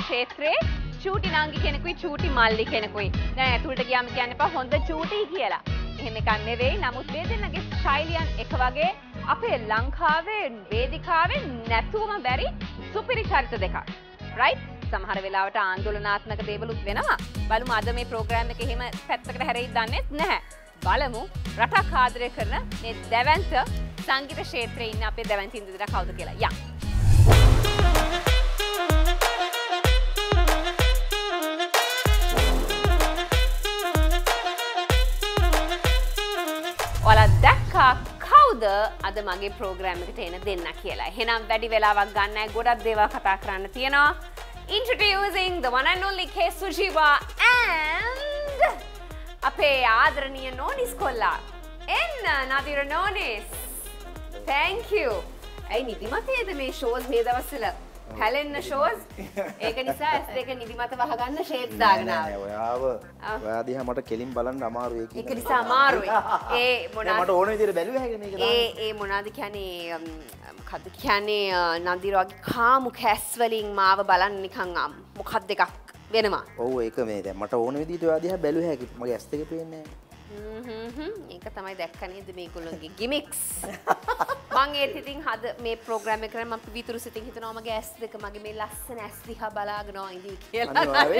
ක්ෂේත්‍රයේ චූටි නංගි කෙනෙකුයි චූටි මල්ලි කෙනෙකුයි. දැන් ඇතුළට ගියාම කියන්න එපා හොඳ චූටි කියලා. එහෙම එකක් නෙවෙයි. නමුත් මේ දෙන්නගේ ශෛලියන් එක වගේ අපේ ලංකාවේ වේදිකාවේ නැතුවම බැරි සුපිරි චරිත දෙකක්. රයිට්? සමහර වෙලාවට ආන්දෝලනාත්මක දේවලුත් වෙනවා. බලමු අද මේ ප්‍රෝග්‍රෑම් එක එහෙම පැත්තකට හැරෙයි දන්නෙත් නැහැ. බලමු රටක් ආදරය කරන මේ දැවන්ත සංගීත ක්ෂේත්‍රයේ ඉන්න අපේ දැවන්ත ඉන්දුදර කවුද කියලා. යා. ඔයාලා දැක්කා කවුද අද මගේ ප්‍රෝග්‍රෑම් එකට එන දෙන්න කියලා. එහෙනම් වැඩි වෙලාවක් ගන්න නැහැ. ගොඩක් දේවල් කතා කරන්න තියෙනවා. Introducing the one and only K Sujiwa and අපේ ආදරණීය නෝනිස් කොල්ලා. එන්න නදිර නෝනිස්. Thank you. ඇයි නිදිමතේද මේ ෂෝස් මේ දවස්වල? හැලෙන්න ෂෝස්. ඒක නිසා ඇස් දෙක නිදිමත වහගන්න ෂේඩ්ස් දාගෙන ආවා. ඔයාව ඔයා දිහා මට කෙලින් බලන්න අමාරුයි ඒක ඒක නිසා අමාරුයි. ඒ මට මොනවද ඕන විදිහට බැලුවේ ඒ ඒ මොනාද කියන්නේ මොකද්ද කියන්නේ නන්දිරවගේ කාමු කැස් වලින් මාව බලන්න නිකන් අම් මොකක්ද එකක් වෙනවා. ඔව් ඒක මේ දැන් මට ඕන විදිහට ඔයා දිහා බැලුවේ හැකි මගේ ඇස් දෙක පේන්නේ නැහැ ඒක තමයි දැක්ක නේද මේගොල්ලොන්ගේ ගිමික්ස්. මං ඒත් ඉතින් හද මේ ප්‍රෝග්‍රෑම් මම විතුරු සිතින් හිතනවා මගේ ඇස් දෙක මගේ මේ ලස්සන ඇස් දිහා බලාගෙන ඉඳී කියලා.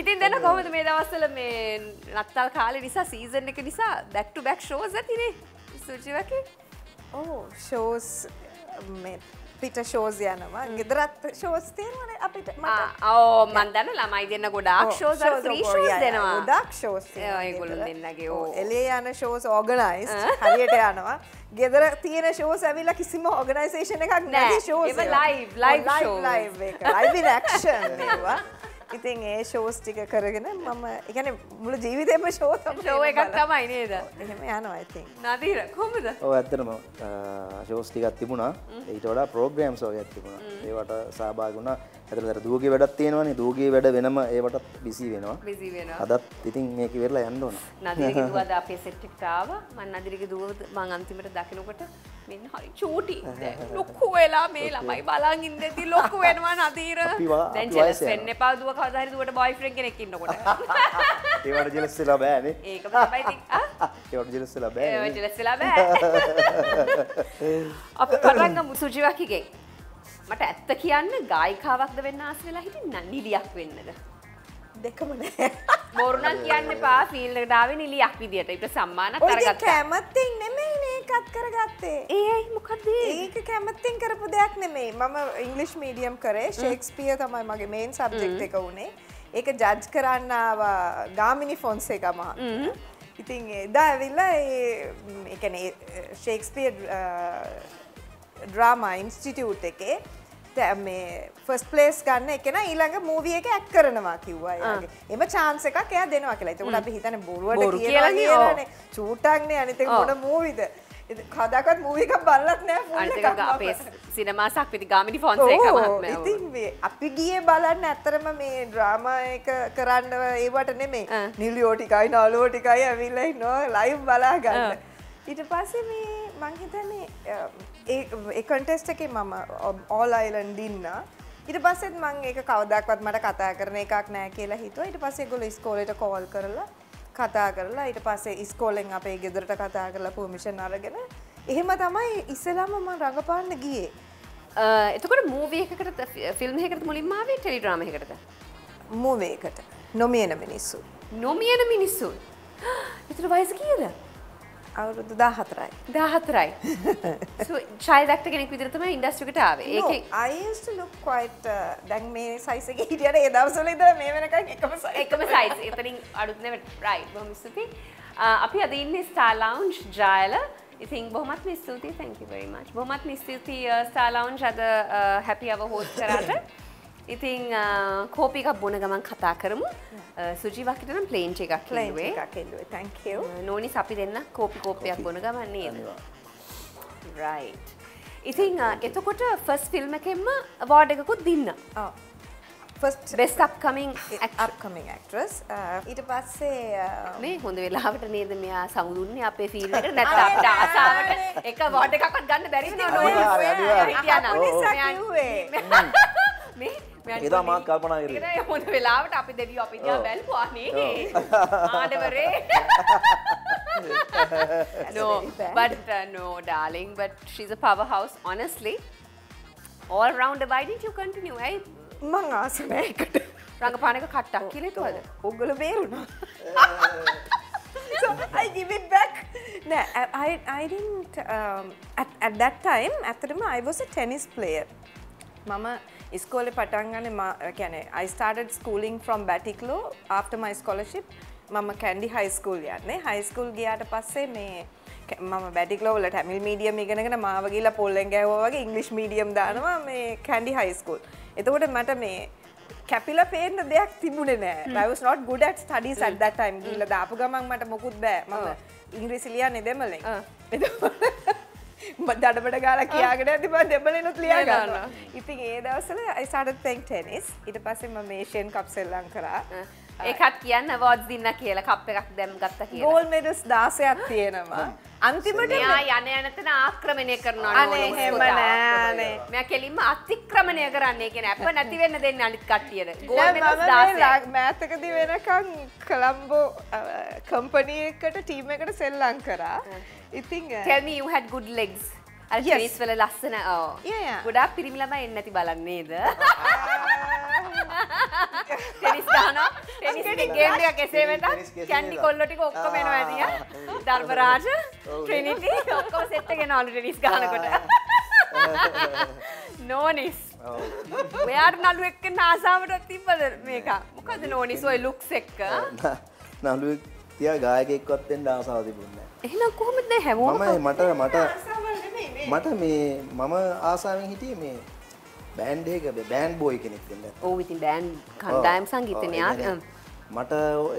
ඉතින් දෙන්න කොහොමද මේ දවස්වල මේ නත්තල් කාලේ නිසා සීසන් එක නිසා බැක් ටු බැක් ෂෝස් ඇතිනේ. සුචිවකේ ඕ ෂෝස් පිට ෂෝස් යනවා. ගෙදරත් ෂෝස් තියෙනවන අපිට. ඕ මන්දන්න ළමයි දෙන්න ගොඩාක් ෂෝස් දෙනවා. ගොඩක් ෂෝස් ඒගොල්ලොන් දෙන්නගේ ඕ එලේ යන ෂෝස් ඕගනයිස් හරියට යනවා. ගෙදර තියෙන ෂෝස් ඇවිලා කිසිම ඕගනයිසේෂන එකක් නෑ, ඒවා. live, live shows. ලයිව ක්ෂන් ඒවා ඉතින් ඒ ෂෝස් ටික කරගෙන මම එකන මුල ජීවිතයම ෂෝ ෂෝ එකක් තමයි නේද? එහෙම යනවා ඉතින් නදීර කොමද ඔව් ඇත්තටම ෂෝස් ටිකක් තිබුණා. ඊට වඩා ප්‍රෝග්‍රෑම්ස් වගේක් තිබුණා. ඒවට සහභාගී වුණා. ඇතුළත දූගේ වැඩක් තියෙනවනේ දූගේ වැඩ වෙනම ඒවටත් බිසි වෙනවා. බිසි වෙනවා. අදත් ඉතින් මේක ඉවරලා යන්න ඕන. නදිරගේ දුවද අපේ සෙට් එකට ආවා. මම නදිරගේ දුව මං අන්තිමට දකිනකොට මෙන්න හරි චූටි. දැන් ලොකු වෙලා මේ ළමයි බලන් ඉඳදී ලොකු වෙනවා නදීර. දැන් ජෙලස් වෙන්න එපා දුව කවදා හරි දුවට බොයිෆ්‍රෙන්ඩ් කෙනෙක් ඉන්නකොට. ඒවට ජෙලස් වෙලා බෑනේ ඒකම තමයි ඒවට ජෙලස් වෙලා ඒ බෑනේ ජෙලස් වෙලා බෑ. අපි පටන් ගමු සුජිවකිගෙන් මට ඇත්ත කියන්න ගායිකාවක්ද වෙන්න ආස වෙලා හිටින් නිලියක් වෙන්නද දෙකම නෑ. බොරුණක් කියන්න එපා ෆීල්ඩ් එකට ආවේ නිලියක් සම්මානත් ඔය ඉතින් අරගත්තා කැමැත්තෙන් නෙමෙයිනේ ඒකත් කරගත්තේ. ඒ ඇයි මොකද ඒක කැමැත්තෙන් කරපු දෙයක් නෙමෙයි. මම ඉංගලිෂ් මීඩියම් කරේ. ෂේක්ස්පියර් තමයි මගේ මේන් සබ්ජෙක්ට් එක උනේ ඒක ජජ් කරන්න ආවා ගාමිනි ෆොන්සේකා මහත්මයා ඉතින් එදා ඇවිල්ලා කියන්නේ ෂේක්ස්පියර් ඩ්‍රාමා ඉන්ස්ටිටියුට් එකේ මේ ෆස් පලේස් ගන්න එකන ඊළඟ මූවිය එක ඇක් කරනවා කිව්වා එයාගේ. එම චාන්ස එකක් එයා දෙනවා කියලා එතකොට අපි හිතන බොරුවට බොරු කියලා කියලානේ, චූටක්නේ අනිතක. මොන මූවිද කදකත් මූවික බල්ලත් නෑ full අනිත් එකක් එක අපේ මම. සිනමා සක්විති ගාමිණි ෆොන්සේකා ඔව්, මහත්මයා. ඉතින් අපි ගියේ බලන්න ඇත්තරම මේ ඩ්‍රාමා එක කරන්න ඒවට නෙමේ ආ. නිලියෝ ටිකයි නළුවෝ ටිකයි ඇවිල්ලා ඉන්නවා ලයිව් බලා ආ. ගන්න. ඊට පස්සේ මේ මං හිතන්නේ අ, ඒ කන්ටෙස්ට් එකේ මම ඕල් අයිලන්ඩ් ඉන්නා. ඊට පස්සෙත් මං ඒක කවදාක්වත් මට කතා කරන එකක් නෑ කියලා හිතුවා. ඊට පස්සේ ඒගොල්ලෝ ඉස්කෝලේට කෝල් කරලා කතා කරලා ඊට පස්සේ ඉස්කෝලෙන් අපේ ගෙදරට කතා කරලා පර්මිෂන් අරගෙන එහෙම තමයි ඉස්සෙල්ලාම මම රඟපාන්න ගියේ. එතකොට මූවී එකකට ෆිල්ම් එකකට මුලින්ම ආවේ ටෙලිඩ්‍රාමා එකකටද? මූවේකට නොමියන මිනිස්සු. නොමියන මිනිස්සුන්. එතන වයස කීයද? අවුරුදු දා හතරයි. 14යි. so child actor කෙනෙක් ඉන්ඩස්ට්‍රි එකට ආවේ. ඒකේ අයිස්ට ලුක් කොයිට් දැන් මේ සයිසක හිටියට ඒ දවසල ඉදර මේ වෙනකන් එකම එකම සයිස් එතනින් අඩුත් නෙවෙයි රයිට් බොහොම ස්තුතියි. අ, අපි අද ඉන්නේ Lounge ජයල. ඉතින් බොහොමත්ම ස්තුතියි thank you very much. බොහොමත්ම ස්තුතියි අ, Star Lounge අද happy hour host කරාට. ඉතින් අ, කෝපි එකක් බොන ගමන් කතා කරමු. අ, සුජීවක්කට නම් ප්ලේන් එකක් ප්ලේන් කිව්වේ. එකක් එල්ලුවේ තැන්කෝ නෝනිස් අපි දෙන්න කෝපි කෝපයක් බොන ගමන් නේද? අනිවා. රයිට්. ඉතින් අ, එතකොට ෆස් ෆිල්ම් එකෙන්ම අවෝඩ් එකකුත් දින්න. First best upcoming upcoming actress ඊට පස්සේ uh, මේ හොඳ වෙලාවට නේද මෙයා සමුදුන්නේ අපේ ෆීල්ඩ් එකට නැත්නම් අපිට ආසාවට එක වෝඩ් එකක්වත් ගන්න බැරි වෙනවා අනිවාර්යෙන්, අනිවාර්යෙන්. හිටියානම්. අපු මේ එදා මාත් කල්පනා කරේ. හොඳ වෙලාවට අපි දෙවියෝ අපි දිහා ඔව්. බැලුවා නේ ආඩවරේ no but uh, no darling but she's a powerhouse honestly all rounder why didn't you continue ඇයි මං ආසනයකට රඟපාන එක කට්ටක් කියලා හිතුවද ඔගොල බේරුණා so I give it back. No, I, I, didn't. Um, at, at that time, ඇත්තටම I was a tennis player. මම ඉස්කෝලේ පටන් ගන්නේ කියන්නේ I started schooling from Batiklo. After my scholarship. මම කැන්ඩි හයි ස්කූල් යන්නේ. හයි ස්කූල් ගියාට පස්සේ මේ මම බැටික්ලෝ වල ටැමිල් මීඩියම් ඉගෙනගෙන මාව ගිහලා පොල්ලෙන් ගැහුවා වගේ ඉංග්‍රීසි මීඩියම් දානවා මේ කැන්ඩි හයි ස්කූල්. එතකොට මට මේ කැපිලා පේන්න දෙයක් තිබුණේ නෑ. I was not good at studies at that time. ගිහලා දාපු ගමන් මට මොකුත් බෑ. මම ඉංග්‍රීසි ලියන්නේ දෙමළෙන්. එතකොට මම දඩබඩ ගාලා කියාගෙන ඇති මම දෙමළෙනුත් ලියා ගන්නවා. ඉතින් ඒ දවස්වල I started playing tennis. ඊට පස්සේ මම ඒෂියන් කප් සෙල්ලම් කරා ඒකත් කියන්න වෝඩ්ස් දින්න කියලා කප් එකක් දැම් ගත්ත කියලා. ගෝල් මෙඩල්ස් 16ක් තියෙනවා. අන්තිමට යන යනතන ආක්‍රමණය කරනවා අනේ එහෙම නෑනේ මෙයා කෙලින්ම අතික්‍රමණය කරන්නේ. කියන අප නැති වෙන්න දෙන්න අනිත් කට්ටියට. නෑ, ගෝල් මම මෙඩල්ස් මේ 16 ලා- මෑතකදී වෙනකන් කළම්බෝ කම්පනී එකට ටීම් එකට සෙල්ලං කරා. ඉතිං අ, tell me you had good legs. අර Yes. ටෙනිස් වල ලස්සන ඔව් Yeah, yeah. ගොඩාක් පිරිමි ළමයි එන්නේ නැති බලන්නේද ටෙනිස් ගහනවා ටෙනිස් එකේ ගේම් එකක් එසේ කෙසේ කැන්ඩි වෙතත්. කොල්ලෝ ටික ඔක්කොම එනවා ඇතිය ධර්මරාජ ට්‍රිනිටි ඔක්කොම සෙට් එකනවලු ටෙනිස් ගහනකොට නෝනිස්. ඔයාට නලු එක්කෙන ආසාාවට තිබ්බද මේක? මොකද නෝනිස් ඔය ලුක්ස් එක්ක? නළුවෙක් තියා ගායකෙක්වත් වෙන්න ආසාව තිබුණේ එහෙනම් කොහොමද දැන්. හැමෝම මම මට මට. මට මේ මම ආසාවෙන් හිටියේ මේ බෑන්ඩ් එක බෑන්ඩ් බෝයි කෙනෙක් වෙන්න. ඔව් ඉතින් බෑන් කණ්ඩායම් සංගීතනය මට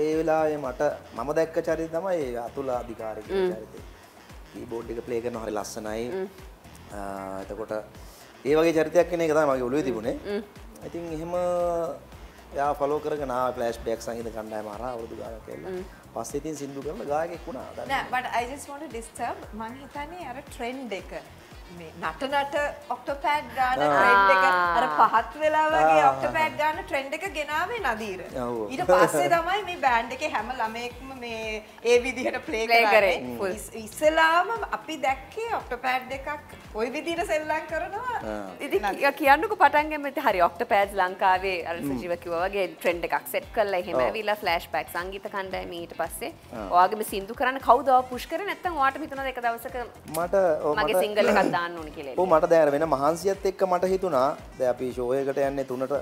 ඒ වෙලාවේ මට මම දැක්ක චරිතය තමයි අතුල අධිකාරී කියන චරිතය. කීබෝඩ් එක ප්ලේ කරනවා හරි ලස්සනයි. එතකොට ඒ වගේ චරිතයක් කෙන එක තමයි මගේ ඔළුවේ තිබුණේ. ඉතින් එහෙම එයා ෆලෝ කරගෙන ආවා ෆ්ලෑෂ් බෑක් සංගීත කණ්ඩායම හරහා අවුරුදු ගානක් කියලා. පස්සේ ඉතින් සින්දු කරලා ගායකයෙක් වුණා. දැන් නෑ but I just want to disturb මං හිතන්නේ අර ට්‍රෙන්ඩ් එක මේ නට නට ඔක්ටෝපෑඩ් ගාන. ට්‍රෙන්ඩ් එක අර පහත් වෙලා වගේ. ඔක්ටෝපෑඩ් ගාන ට්‍රෙන්ඩ් එක ගෙනාවේ නදීර. ඊට පස්සේ තමයි මේ බෑන්ඩ් එකේ හැම ළමයෙක්ම මේ ඒ විදිහට ප්ලේ Play කරේ, කරන්නේ. full. ඉස්- ඉස්සෙල්ලාම අපි දැක්කේ ඔක්ටෝපෑඩ් එකක් ওই විදිහට සෙල්ලම් කරනවා. කිය- කියන්නකො පටන් ගමු ඉතින් හරි ඔක්ටෝපෑඩ්ස් ලංකාවේ අර සජීව කිව්වා වගේ ට්‍රෙන්ඩ් එකක් සෙට් කරලා එහෙම. ඇවිල්ලා ෆ්ලෑෂ් බෑක් සංගීත කණ්ඩායම ඊට පස්සේ. ඔයාගේම සින්දු කරන්න කවුද ඔයා පුෂ් කරේ නැත්නම් ඔයාට හිතුණාද එක දවසක මට මගේ මට- සිංගල් එකක් දාන්න ඕනේ කියලා මට දැන් අර වෙන මහන්සියත් එක්ක මට හිතුණා දැන් අපි එකකට යන්නේ 3ට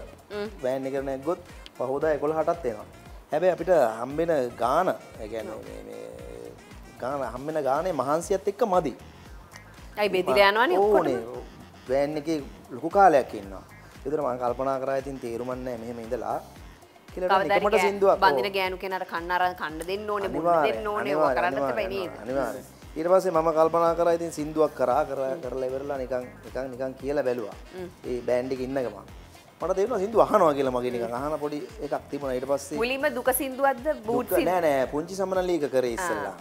වෑන් එකට නැග්ගොත් පහෝදා 11ටත් එනවා. හැබැයි අපිට හම්බෙන ගාන මේ මේ ගාන හම්බෙන ගානේ මහන්සියත් එක්ක මදි. ඇයි බෙදිලා යනවනේ ඕනේ. වෑන් එකේ ලොකු කාලයක් ඉන්නවා. ඒතර මම කල්පනා කරා ඉතින් තේරුම් නැහැ මෙහෙම ඉඳලා. නිකමට සින්දුවක් බඳින ගෑනු කෙනාට කන්න අර කන්න දෙන්න ඕනේ දෙන්න ඕනේ කරන්න අනිවාර්යෙන් ඊට පස්සේ මම කල්පනා කරා ඉතින් සින්දුවක් කරා කරා කරලා ඉවරලා නිකන් නිකන් නිකන් කියලා බැලුවා. ඒ බෑන්ඩ් එකේ ඉන්න ගමන් මට තේරුණා සින්දු අහනවා කියලා මගේ නිකන්. අහන පොඩි එකක් තිබුණා. ඊට පස්සේ මුලින්ම දුක සින්දුවක්ද බූට් දුක- නෑ නෑ. පුංචි සමනලීක කරේ ඉස්සෙල්ලා.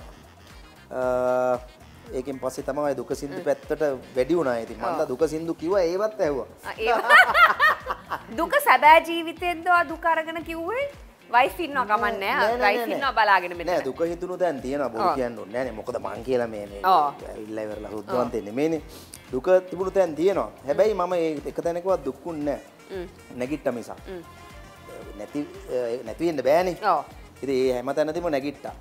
ඒකෙන් පස්සේ තමයි දුක සින්දු පැත්තට වැඩි වුණා. ඉතින් මම දුක සින්දු කිව්වා ඒවත් ඇහුවා. දුක සැබෑ ජීවිතයෙන්ද ඔයා දුක අරගෙන කිව්වේ? වයිෆ් ඉන්නවා කමන්නේ. නෑ, නෑ, වයිෆ් නෑ, ඉන්නවා නෑ. බලාගෙන මෙතන. නෑ දුක හිතුණු තැන් තියෙනවා. බොරු. කියන්න ඕනේ. නෑනේ මොකද මං කියලා මේ ඔව්. ඇවිල්ලා ඉවරලා හුද්දවන්තේ නෙමෙයිනේ දුක තිබුණු තැන් තියෙනවා. හැබැයි මම ඒ එක තැනකවත් දුක්කුන්නේ නෑ නැගිට්ට මිසක්. නැති ඒ නැති වෙන්න බෑනේ. ඒ හැම තැනදීම නැගිට්ටා.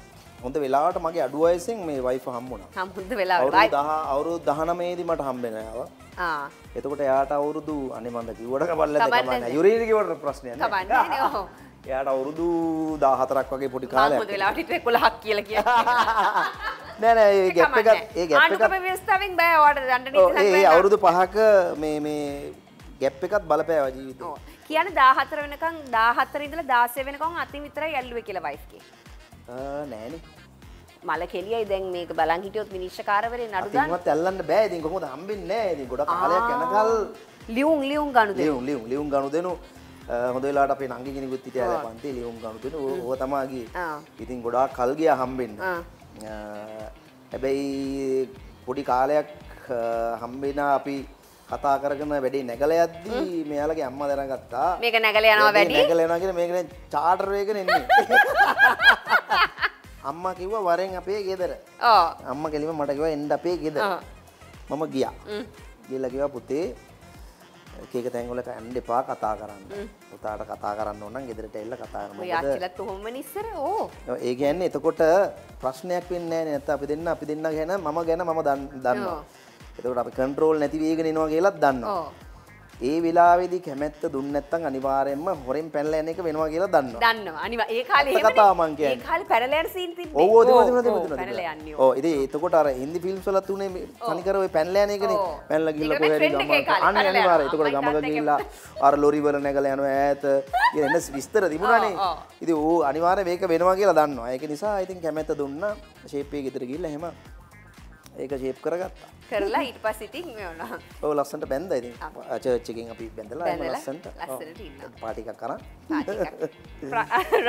හොඳ වෙලාවට මගේ අඩු වයසෙන් මේ වයිෆ් හම්බුණා. හම්බුද්ද වෙලා අවුරුදු 10 අවුරුදු 19 දී මට හම්බෙන ආවා ආ. එතකොට එයාට අවුරුදු අනේ මන්ද කිව්වට කමල්ලද කමන්නේ කමන්නේ නැහැ. යුරීනි කිව්වට ප්‍රශ්නයක් කමන්නේ නැහැ, ඔව්. එයාට අවුරුදු 14ක් වගේ පොඩි වෙලාවට හිතුවේ 11ක් කියලා කියන්නේ නෑ නෑ ඒ ගැප් එකක් ඒ ගැප් ආණ්ඩුක්‍රම එකක් ව්‍යවස්ථාවෙන් බෑ ඔයාලට දඬ ඔව්, නීති ඒ අවුරුදු පහක මේ ගැප් එකත් බලපෑවා ජීවිතේ. ඔව්. කියන්නේ 14 වෙනකන් 14 ඉඳලා 16 වෙනකන් අතින් විතරයි ඇල්ලුවේ කියලා වයිෆ්ගේ. ආ නෑනේ. මල කෙලියයි දැන් මේක බලන් හිටියොත් විනිශ්චයකාරවරේ නඩු දාන්න. අතින්වත් ඇල්ලන්න බෑ. ඉතින් කොහොමද හම්බෙන්නේ නෑ. ඉතින් ගොඩක් කාලයක් යනකල් ලියුම් ලියුම් ගනුදෙනු. ලියුම් ලියුම් ලියුම් ගනුදෙනු හොඳ වෙලාට අපේ නංගි කෙනෙකුත් හිටියා දැන් පන්ති ලියුම් ගන්න තුන ඕක තමයි ගියේ. ඉතින් ගොඩාක් කල් ගියා හම්බෙන්න. හැබැයි පොඩි කාලයක් හම්බෙන අපි කතා කරගෙන වැඩේ නැගල යද්දී මෙයාලගේ අම්මා දැනගත්තා. මේක නැගල යනවා වැඩි? නැගල යනවා කියලා මේක දැන් චාටර් එකකින් එන්නේ. අම්මා කිව්වා වරෙන් අපේ ගෙදර. අම්මා කෙලිම මට කිව්වා එන්න අපේ ගෙදර. ආ. මම ගියා. ගිහලා කිව්වා පුතේ එක තැන්වල යන්න එපා කතා කරන්න. පුතාට කතා කරන්න ඕන නම් ගෙදරට එන්න කතා කරන්න. ඔය මොකද ආච්චිලත් ඔහොම ඉස්සර ඕ ඒ කියන්නේ එතකොට ප්‍රශ්නයක් වෙන්නේ නැත්නම් අපි දෙන්න අපි දෙන්න ගැන මම ගැන මම දන්- දන්නවා. එතකොට අපි කන්ට්‍රෝල් නැති වේගෙන එනවා කියලාත් දන්නවා. ඒ වෙලාවේදී කැමැත්ත දුන්නේ නැත්නම් අනිවාර්යයෙන්ම හොරෙන් යන එක වෙනවා කියලා දන්නවා. දන්නවා අනිවා ඒ යන තිබුණා ඕ, ඉතින් එතකොට අර හින්දි ෆිල්ම්ස් වලත් උනේ මේ තනිකර ඔය පැනලා යන එකනේ. ගමක කාලේ අන්න. යනවා. එතකොට ගමක ගිහලා අර ලොරි වල නැගලා යනවා ඈත. කියන එන්න විස්තර තිබුණානේ. ඉතින් ඌ අනිවාර්යයෙන් මේක වෙනවා කියලා දන්නවා. ඒක නිසා ඉතින් කැමැත්ත දුන්නා. ෂේප් එකේ ගෙදර ගිහලා එහෙම ඒක ෂේප් කරගත්තා. කරලා ඉතින් මේ වුණා ඔව් ලස්සනට බැන්දා ඉතින්. චර්ච් එකෙන් අපි බැඳලා එහෙම බැඳලා ලස්සනට. ඔව්. ලස්සනට ඉන්නවා. පාටි එකක් කරන්.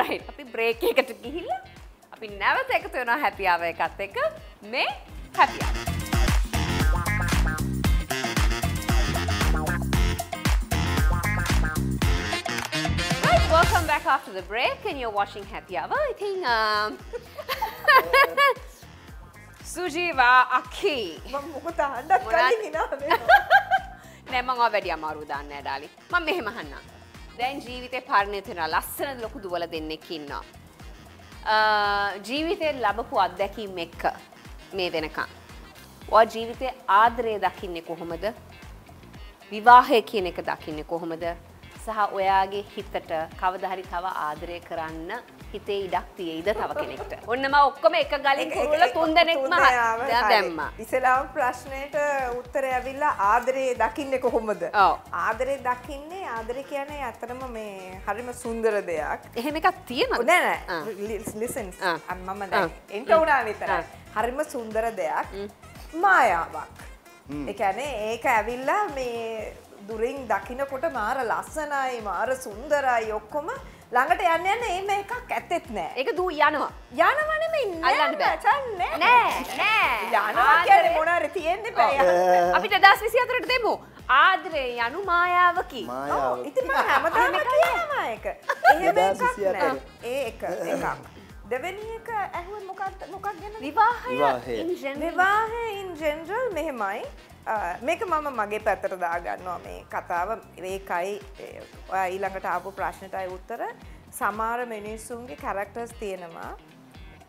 රයිට් අපි බ්‍රේක් එකට ගිහිල්ලා අපි නැවත එකතු වෙනවා හැපියාව එකත් එක්ක මේ හැපියාව welcome back after the break and you're watching Happy Hour. I think um Aki මම මොකද අහන්නත්? කලින් හිනා. නෑ මං ඔය වැඩි අමාරු දාන්න නෑ ඩාලි. මම මෙහෙම අහන්නම්. දැන් ජීවිතේ පරිණත වෙනවා. ලස්සන ලොකු දුවල දෙන්නෙක් ඉන්නවා. අ, ජීවිතයෙන් ලැබපු අත්දැකීම් එක්ක මේ වෙනකන්. ඔයා ජීවිතේ ආදරය දකින්නේ කොහොමද? විවාහය කියන එක දකින්නේ කොහොමද? සහ ඔයාගේ හිතට කවදා හරි තව ආදරය කරන්න හිතේ ඉඩක් තියෙයිද තව කෙනෙක්ට? ඔන්න මම ඔක්කොම එක ගලින් කුරුල්ල තුන් දෙනෙක්ම තුන්දෙනාම හ- හරි. දැම්මා. ඉස්සෙල්ලාම ප්‍රශ්නයට උත්තරය ඇවිල්ලා ආදරේ දකින්නේ කොහොමද? ආදරේ දකින්නේ ආදරේ කියන්නේ ඇත්තටම මේ හරිම සුන්දර දෙයක්. එහෙම එකක් තියෙනවද? නෑ. නෑ ලිසන්. මම. දැන් එන්ට වුණා විතරයි. හරිම සුන්දර දෙයක්. මායාවක්. ඒ කියන්නේ ඒක ඇවිල්ලා මේ දුරින් දකින්නකොට මාර ලස්සනයි මාර සුන්දරයි ඔක්කොම ළඟට යන්න යන්න එහෙම එකක් ඇත්තෙත් නෑ. ඒක දූ යනවා. යනව නෙමෙයි අල්ලන්න බෑ. නෑ. නෑ. යනවා කියන්නේ මොනාරි තියෙන්න බෑ. විසි අතරට දෙමු. ආදරේ යනු මායාවකි. මායාව. ඔව්, ඉතින් මම හැමදාම කියනවා ඒක. එහෙම එකක් නෑ. ඒ එක එකක්. දෙවෙනි එක ඇහුවේ මොකක්ද මොකක් ගැනද? විවාහය විවාහය. ඉන් ජෙනරල් මෙහෙමයි මේක මම මගේ පැත්තට දාගන්නවා මේ කතාව. ඒකයි ඒ, ඔයා ඊළඟට ආපු ප්‍රශ්නටයි උත්තර. සමහර මිනිස්සුන්ගේ කැරක්ටර්ස් තියෙනවා.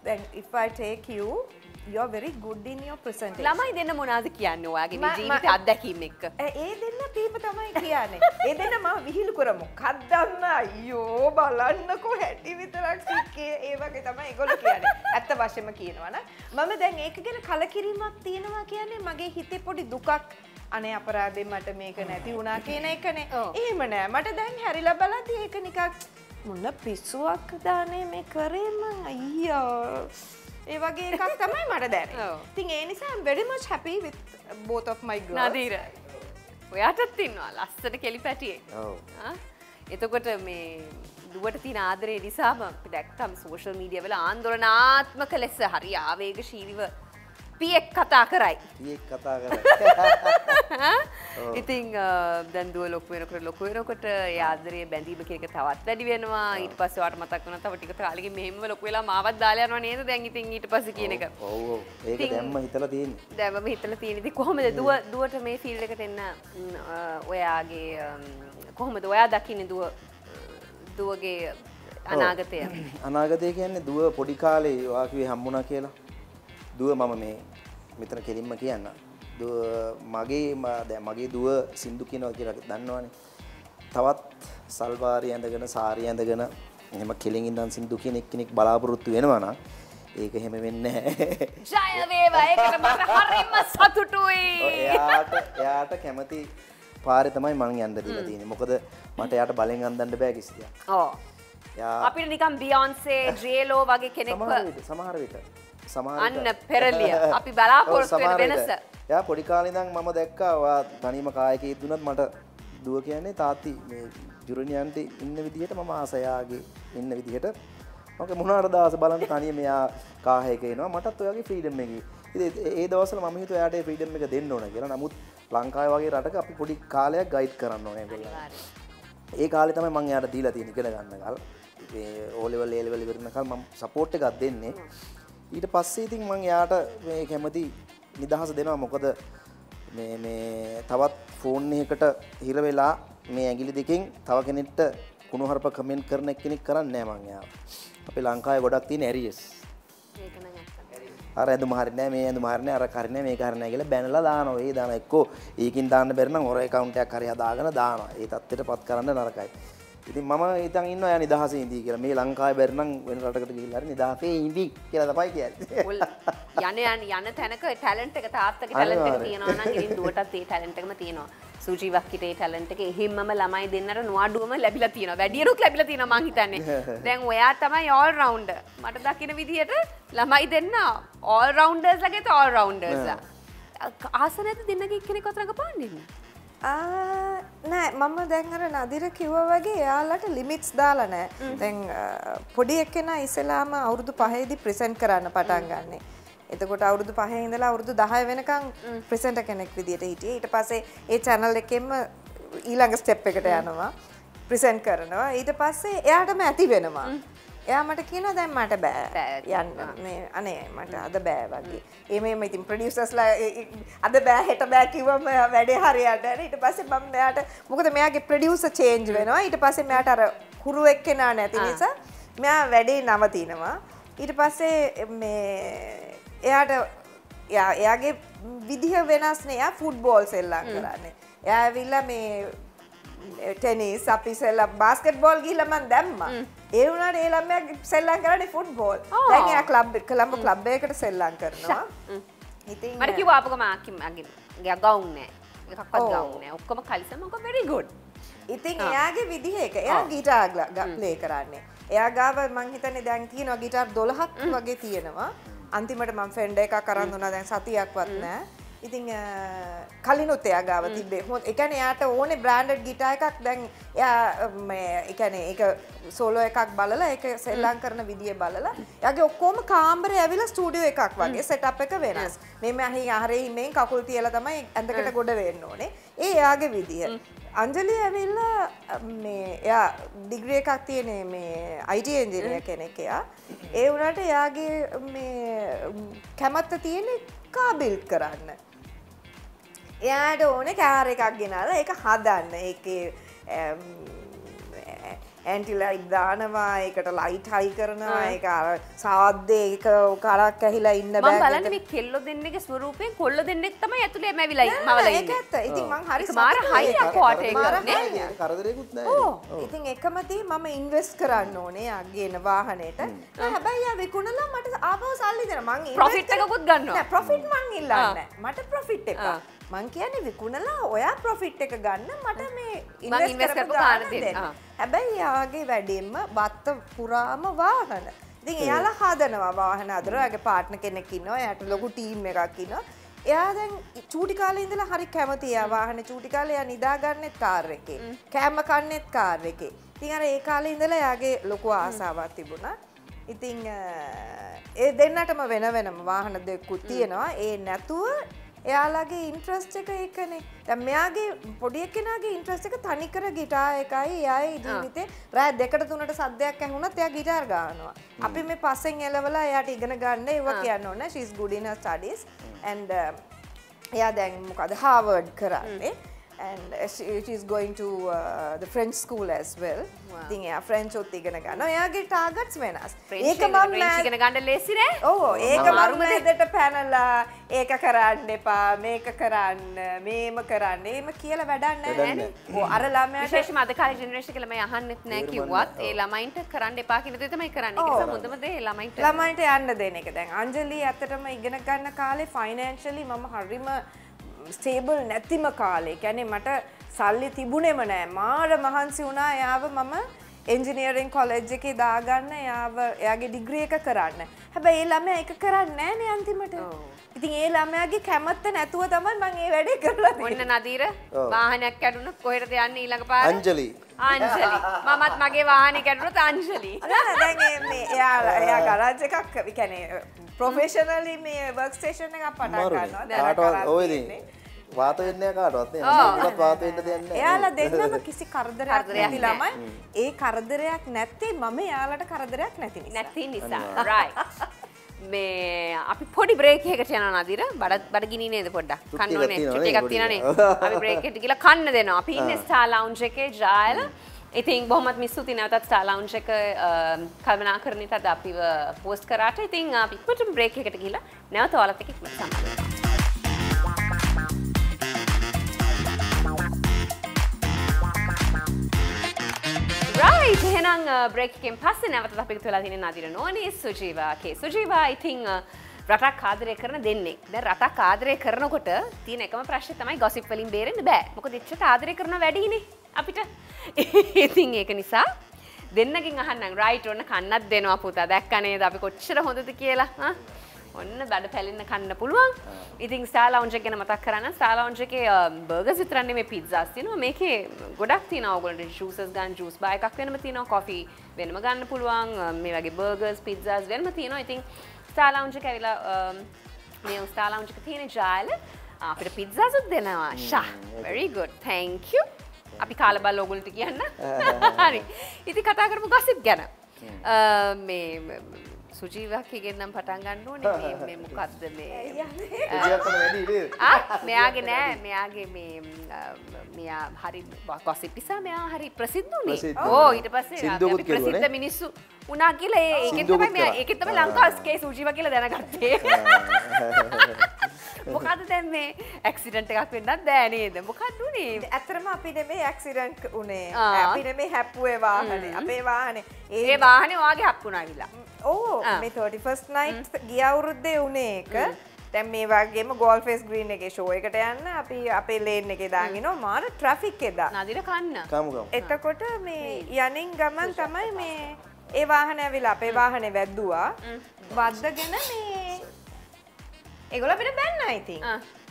දැන් if I take you you're very good in your presentation. ළමයි දෙන්න මොනාද කියන්න ඔයාගේ මේ ජීවිත අත්දැකීම් එක්ක. ඒ දෙන්න තීම තමයි කියන්නේ. ඒ දෙන්න මම විහිළු කරමු. කද්දන්න අයියෝ බලන්නකෝ හැටි විතරක් සික්කේ. ඒ වගේ තමයි ඒගොල්ලෝ කියන්නේ. ඇත්ත වශයෙන්ම කියනවනම් මම දැන් ඒක ගැන කලකිරීමක් තියෙනවා කියන්නේ මගේ හිතේ පොඩි දුකක්. අනේ අපරාධයෙන් මට මේක නැති වුණා කියන එකනේ. එහෙම නෑ. මට දැන් හැරිලා බලද්දි ඒක නිකන් මොන පිස්සුවක් දානේ මේ කරේ මං අයියෝ ඒ වගේ එකක් තමයි මට දැනෙන්නේ. ඔව්. ඉතින් ඒ නිසා I'm very much happy with both of my girls. නදීර. ඔයාටත් ඉන්නවා ලස්සට කෙලි. ආ? එතකොට මේ දුවට තින ආදරේ නිසාම අපි දැක්කම් සෝෂල් මීඩිය වල ආන්දෝලනාත්මක ලෙස හරි ආවේගශීලිව පියෙක් කතා කරයි. ඊයේ කතා කරා. ඉතින් දැන් දුව ලොකු වෙනකොට ලොකු වෙනකොට ඒ ආදරය බැඳීම එක තවත් වැඩි වෙනවා. ඊට පස්සේ වාට මතක් වෙනවා තව ටික කාලෙකින් මෙහෙම ලොකු වෙලා මාවත් දාලා යනවා නේද? දැන් ඉතින් ඊට පස්සේ කියන එක. දැම්ම හිතලා තියෙන්නේ. දැන් මම හිතලා තියෙන ඉතින් කොහොමද දුව දුවට මේ ෆීල්ඩ් එකට එන්න ඔයාගේ කොහොමද ඔයා දකින්නේ දුව දුවගේ අනාගතය? අනාගතය කියන්නේ දුව පොඩි කාලේ කිව්වේ හම්බුණා කියලා. දුව මම මේ මෙතන කෙලින්ම කියන්න. මගේ දැන් මගේ දුව සින්දු කියනවා කියලා දන්නවනේ. තවත් සල්වාරි ඇඳගෙන සාරි ඇඳගෙන එහෙම කෙලින් ඉඳන් සින්දු කියන එක්කෙනෙක් බලාපොරොත්තු වෙනවා නම් ඒක එහෙම වෙන්නේ සතුටුයි. එයාට කැමති පාරේ තමයි මං යන්න දීලා තියෙන්නේ. මොකද මට එයාට බලෙන් අන්දන්න බෑ කිසි දෙයක්. ඔව්. එයා අපිට නිකන් බියොන්සේ ජේලෝ වගේ කෙනෙක්ව සමහර අන්න පෙරලිය. අපි බලාපොරොත්තු ඔව්, වෙන සමහර විට. වෙනස. එයා පොඩි කාලේ ඉඳන් මම දැක්කා ඔයා තනියම කායකයේ දුනත් මට දුව කියන්නේ තාත්ති මේ ජුරනියන්ට ඉන්න විදිහට මම ආසයාගේ ඉන්න විදිහට. මක මුණට දස බලන්න තනිය මෙයා කාහයකනවා මටත් ඔයාගේ ෆ්‍රීඩම් එක. ඒ දවසල ම හිත යාට ෆ්‍රීඩම් එක දෙන්න ඕන කියලා. නමුත් ලංකායි වගේ රටක අපි පොඩි කාලයක් ගයිඩ් කරන්න ඕන ඒ කාලෙ තමයි මං යාට දීලා තියෙන ඉගෙන ගන්න කල් ඕලෙවල් ඒලවල ඉවරනකල් මම සපෝට් එකක් දෙන්නේ ඊට පස්සේ ඉතින් මං යාට මේ කැමති නිදහස දෙනවා. මොකද තවත් ෆෝන් එකට හිර වෙලා මේ ඇගිලි දෙකින් තව කෙනෙක්ට කුණුහරප කමෙන්ට් කරන කෙනෙක් කරන්න නෑ මං යාව අපි ලංකාවේ ගොඩක් තියෙන ඇරියස්. අර ඇඳු මාරන මේ ඇඳු මාරන අර කරන මේ කරන කියලා බැනලා දානවා. ඒ දාන එක්කෝ ඒකින් දාන්න බැරි නම් හොර account එකක් හරි හදාගෙන දානවා. ඒ තත්ත්වයට පත් කරන්න නරකයි ඉතින් මම හිතන් ඉන්නවා යා නිදහසේ ඉඳී කියලා මේ ලංකාවේ බැරි නම් වෙන රටකට ගිහිල්ලා හරි නිදහසේ ඉඳී කියලා තමයි කියන්නේ යන යන යන තැනක ටැලන්ට් එක තාත්තගේ ටැලන්ට් එක. තියෙනවා නම් ඉතින් දුවටත් ඒ ටැලන්ට් එකම තියෙනවා. සූචි වක්කිට ඒ ටැලන්ට් එක එහෙම්මම ළමයි දෙන්නට නොඅඩුවම ලැබිලා තියෙනවා. වැඩියරුත් ලැබිලා තියෙනවා මං හිතන්නේ. දැන් ඔයා තමයි all rounder. මට දකින විදිහට ළමයි දෙන්න all rounders ලගේ all rounders. ආස නැති දෙන්නගේ එක්කෙනෙක් අතර රඟපාන්න ආ, නෑ මම දැන් අර නදිර කිව්ව වගේ එයාලට ලිමිට්ස් දාලා නෑ. දැන් පොඩි එක්කෙන ඉස්සලාම අවුරුදු පහේදී ප්‍රසන්ට් කරන්න පටන් ගන්නේ. එතකොට අවුරුදු පහේ ඉඳලා අවුරුදු 10 වෙනකන් ප්‍රසන්ටර් කෙනෙක් විදියට හිටියේ. ඊට පස්සේ ඒ channel එකෙන්ම ඊළඟ ස්ටෙප් එකට යනවා. ප්‍රසන්ට් කරනවා. ඊට පස්සේ එයාටම ඇති වෙනවා එයා මට කියනවා දැන් මට බෑ. යන්න. අනේ මට අද බෑ වගේ. ඒමම ඉතින් ප්‍රඩියසස්ලා අද බෑ හෙට බෑ කිවම වැඩේ හරියට ඊට පස්සේ මම මෙයාට මොකද මෙයාගේ ප්‍රඩියස චේන්ජ් වෙනවා. ඊට පස්සේ මෙයාට අර හුරු එක්කෙනා නැති නිසා මෙයා වැඩේ නවතිනවා. ඊට පස්සේ මේ එයාට එයා එයාගේ විදිහ වෙනස්නේ එයා ෆුට්බෝල් සෙල්ලම් කරන්නේ. එයා ඇවිල්ලා මේ ටෙනිස් අපි සෙල්ල බාස්කට් බෝල් ගිහිල්ලා මම දැම්මා. ඒ වුණාට ඒ ළමයා සෙල්ලම් කරන්නේ ෆුට්බෝල්. දැන් ක්ලබ් කොළඹ ක්ලබ් එකකට සෙල්ලම් කරනවා. මට කිව්වා ආපුගම ආකිම් අගේ ගවුන් නෑ. එකක්වත්. ගවුන්. ඔක්කොම කලිසම ඔක very good. ඉතින්. එයාගේ විදිහ එක එයා. ගිටාර් ප්ලේ කරන්නේ. එයා ගාව මං හිතන්නේ දැන් තියෙනවා ගිටාර් 12ක් වගේ තියෙනවා. අන්තිමට මම ෆෙන්ඩර් එකක් අරන් දුන්නා දැන් සතියක්වත් නෑ. ඉතින් අ, කලිනුත් එයා ගාව. මොකද ඒ කියන්නේ එයාට ඕනේ බ්‍රෑන්ඩඩ් ගිටාර් එකක්. දැන් මේ කියන්නේ ඒක සෝලෝ එකක් බලලා ඒක සෙල්ලම් කරන විදිය බලලා එයාගේ ඔක්කොම කාමරේ ඇවිල්ලා ස්ටුඩියෝ එකක් වගේ සෙටප් එක වෙනස්. මේ මහි ආහරේ ඉන්නේ කකුල් තියලා තමයි ඇඳකට ගොඩ වෙන්න ඕනේ. ඒ එයාගේ විදිය. අංජලි ඇවිල්ලා මේ එයා ඩිග්‍රිය එකක් තියෙන මේ අයිට එන්ජිනිය කෙනෙක් එයා. ඒ වුණට එයාගේ මේ කැමත්ත තියෙන කාබිල් කරන්න එයාට ඕන කෑර එකක් ගෙනලා ඒක හදන්න ඒක ඇන්ටිලයිට් දානවා ඒකට ලයිට් හයි කරනවා ඒක අර සාද්දේ ඒක කරක් ඇහිලා ඉන්න මම බෑ බලන්නේ මේ කෙල්ලෝ දෙන්නෙක්ගේ ස්වරූපයෙන් කොල්ල දෙන්නෙක් තමයි ඇතුලේ මැවිලා ඉන්න- මවලා. ඇත්ත ඉතින් මං හරි ඒක මාර හයි ඒකට. අපෝට ඒක මාර නේ? හයි. කරදරයකුත් ඉතින් එකමති මම ඉන්වෙස්ට් කරන්න ඕනේ අගේන වාහනයට හැබැයි විකුණලා මට ආපහු සල්ලි දෙන මං invest Profit කර- එකකුත් ගන්නවා. නෑ ප්‍රොෆිට් මං. ඉල්ලන්නේ මට ප්‍රොෆිට් ආ. මං කියන්නේ විකුණලා ඔයා ප්‍රොෆිට් එක ගන්න මට මේ. ආ. හැබැයි යාගේ වැඩෙන්ම බත්ත පුරාම වාහන. ඉතින් එයාලා හදනවා වාහන අදර ඇගේ පාට්න කෙනෙක් ඉන්නවා. එයාට ලොකු ටීම් එකක් ඉන්නවා. එයා දැන් චූටි කාලේ ඉඳලා හරි කැමති එයා වාහන චූටි කාලේ එයා නිදාගන්නෙත් කාර් එකේ. කෑම කන්නෙත් කාර් එකේ. ඉතින් අර ඒ කාලේ ඉඳලා එයාගේ ලොකු ආසාවක් තිබුණා. ඉතින් අ, ඒ දෙන්නටම වෙන වෙනම වාහන දෙකුත් තියෙනවා. ඒ නැතුව එයාලාගේ ඉන්ට්‍රස්ට් එක එකනේ දැන් මෙයාගේ පොඩි එක්කෙනාගේ ඉන්ට්‍රස්ට් එක තනිකර ගිටාර් එකයි එයාගේ ජීවිතේ රෑ දෙකට තුනට සද්දයක් ඇහුණත් එයා ගිටාර් ගන්නවා අපි මේ පස්සෙන් එලවලා එයාට ඉගෙන ගන්න ඒවා කියන්න ඕන. Her studies and uh, එයා දැන් මොකද හාවර්ඩ් කරන්නේ and she, she's going to the French school as well. Wow. ඉතින් එයා ෆ්‍රෙන්ච් උත් ඉගෙන ගන්නවා. එයාගේ ටාගට්ස් වෙනස්. ඒක මම ඉගෙන ගන්න ලේසි නෑ. ඕ ඒක මම අමාරුම දේ. මැදට පැනලා ඒක කරන්න එපා මේක කරන්න මේම කරන්න ඒම කියලා වැඩක් නැහැ වැඩක් නේ. ඕ අර ළමයාට විශේෂම අද කාලේ ජෙනරේෂන් එක ළමයි අහන්නෙත් නෑ කිව්වත් ඒ ළමයින්ට කරන්න එපා කියන දේ තමයි කරන්නේ. ඒක නිසා හොඳම දේ ළමයින්ට ළමයින්ට යන්න දෙන එක දැන් අංජලි ඇත්තටම ඉගෙන ගන්න කාලේ ෆයිනෑන්ෂලි මම හරිම ස්ටේබල් නැතිම කාලේ. කියන්නේ මට සල්ලි තිබුණෙම නෑ. මාර මහන්සි වුණා එයාව මම එන්ජිනියරින් කොලෙජ් එකේ දාගන්න එයාව එයාගේ ඩිග්‍රී එක කරන්න. හැබැයි ඒ ළමයා ඒක කරන්නේ නෑනේ අන්තිමට. ඉතින් ඒ ළමයාගේ කැමැත්ත නැතුව තමයි මම ඒ වැඩේ කරලා ඔන්න තියෙන්නේ. නදීර ඔව්. වාහනයක් කැඩුණොත් කොහෙටද යන්නේ ඊළඟ පාර අංජලි අංජලි මමත් මගේ වාහනේ කැඩුණොත් අංජලි නෑ නෑ, දැන් මේ එයා එයා ගරාජ් එකක් ඒ කියන්නේ ප්‍රොෆෙෂනලි මේ වර්ක් ස්ටේෂන් එකක් පටන්. ගන්නවා. දැන් ඔය තියෙන්නේ. ඉතින් වාත වෙන්නේ කාටවත් නේ. මොකක්වත් වාත වෙන්න දෙයක් නැහැ. එයාලා දෙන්නම කිසි කරදරයක් නැති. ළමයි. ඒ කරදරයක් නැත්තේ මම එයාලට කරදරයක් නැති නිසා. නැති නිසා රයි මේ අපි පොඩි බ්‍රේක් එකකට යනවා නදිර. බඩ බඩගිනි නේද පොඩ්ඩක්? චුට්ටි කන්න ඕනේ. එකක් තියෙනනේ. අපි බ්‍රේක් එකට ගිහලා කන්න දෙනවා. අපි ඉන්නේ ස්ටාර් ලවුන්ජ් එකේ ජායල ඉතින් බොහොමත් මිස්තුති නැවතත් ස්ටාර් ලවුන්ජ් එක අ, කල්පනා කරන විට අද අපිව පෝස්ට් කරාට. ඉතින් අපි ඉක්මනටම බ්‍රේක් එකකට ගිහලා නැවත ඔයාලත් එක්ක ඉක්මනට සම්බන්ධ වෙනවා රයිට් එහෙනම් uh, බ්‍රේක් එකෙන් පස්සේ නැවතත් අපි එකතු වෙලා තියෙන නදිර නෝනි සුජීවා කේ. සුජීවා ඉතින් අ, uh, රටක් ආදරය කරන දෙන්නේ. දැන් රටක් ආදරය කරනකොට තියෙන එකම ප්‍රශ්නේ තමයි ගොසිප් වලින් බේරෙන්න බෑ. මොකද එච්චර ආදරය කරන වැඩිනේ අපිට. ඉතින් ඒක නිසා දෙන්නකින් අහන්නම්. රයිට් ඔන්න කන්නත් දෙනවා පුතා. දැක්ක නේද? අපි කොච්චර හොඳද කියලා? ආ? ඔන්න බඩ පැලෙන්න කන්න පුළුවන්. ඉතින් ස්ටා ලවුන්ජ් එක ගැන මතක් කරන්න ස්ටා ලවුන්ජ් එකේ බර්ගර්ස් විතරක් නෙමෙයි පිට්සාස් තියෙනවා. මේකේ ගොඩක් තියෙනවා. ඔයගොල්ලන්ට ජූසස් ගන්න ජූස් බා එකක් වෙනම තියෙනවා. කොෆි වෙනම ගන්න පුළුවන්. මේ වගේ බර්ගර්ස් පිට්සාස් වෙනම තියෙනවා. ඉතින් ස්ටා ලවුන්ජ් එක ඇවිල්ලා අ, මේ ස්ටා ලවුන්ජ් එක තියෙන ජාල අපිට පිට්සාසුත් දෙනවා. thank you. අපි කාල බල ඔගොල්ලන්ට කියන්න. හරි. ඉතින් කතා කරමු ගොසිප් ගැන. මේ සුජීවක්කගෙන් නම් පටන් ගන්න ඕනේ. මේ- මේ මොකක්ද මේ? ඉතියක් කරන වැඩි නේද? ආ, මෙයාගේ නෑ. මෙයාගේ මේ ම්, මෙයා හරි ගොසිප් නිසා මෙයා හරි ප්‍රසිද්ධ ප්‍රසිද්ධ. වුණේ ඕ ඊට පස්සේ ප්‍රසිද්ධ. මිනිස්සු වුණා කියලා. ඒ- ඒකෙන් සින්දුවකුත් තමයි මෙයා කරා. ඒකෙන් තමයි ලංකාවේ සුජීව කියලා දැනගත්තේ. මොකද දැන් මේ ඇක්සිඩන්ට් එකක් වෙන්නත් බෑ නේද? මොකක්ද උනේ? ඇතරම අපි නෙමේ ඇක්සිඩන්ට් උනේ ආ. අපි නෙමේ හැප්පුවේ වාහනේ. අපේ වාහනේ. ඒ වාහනේ වාගේ හප්පුණා ඇවිල්ලා ඕ. මේ 31st night ගිය අවුරුද්දේ උනේ එක. දැන් මේ වගේම ගෝල්ෆේස් ග්‍රීන් එකේ ෂෝ එකට යන්න. අපි අපේ ලේන් එකේ දාගෙන මාර ට්‍රැෆික් එදා. නදිර කන්න. එතකොට මේ යනින් ගමන් තමයි මේ ඒ වාහන ඇවිල්ලා අපේ වාහනේ වැද්දුවා. වද්දගෙන මේ ඒගොල්ලෝ අපිට බැන්නා ඉතින්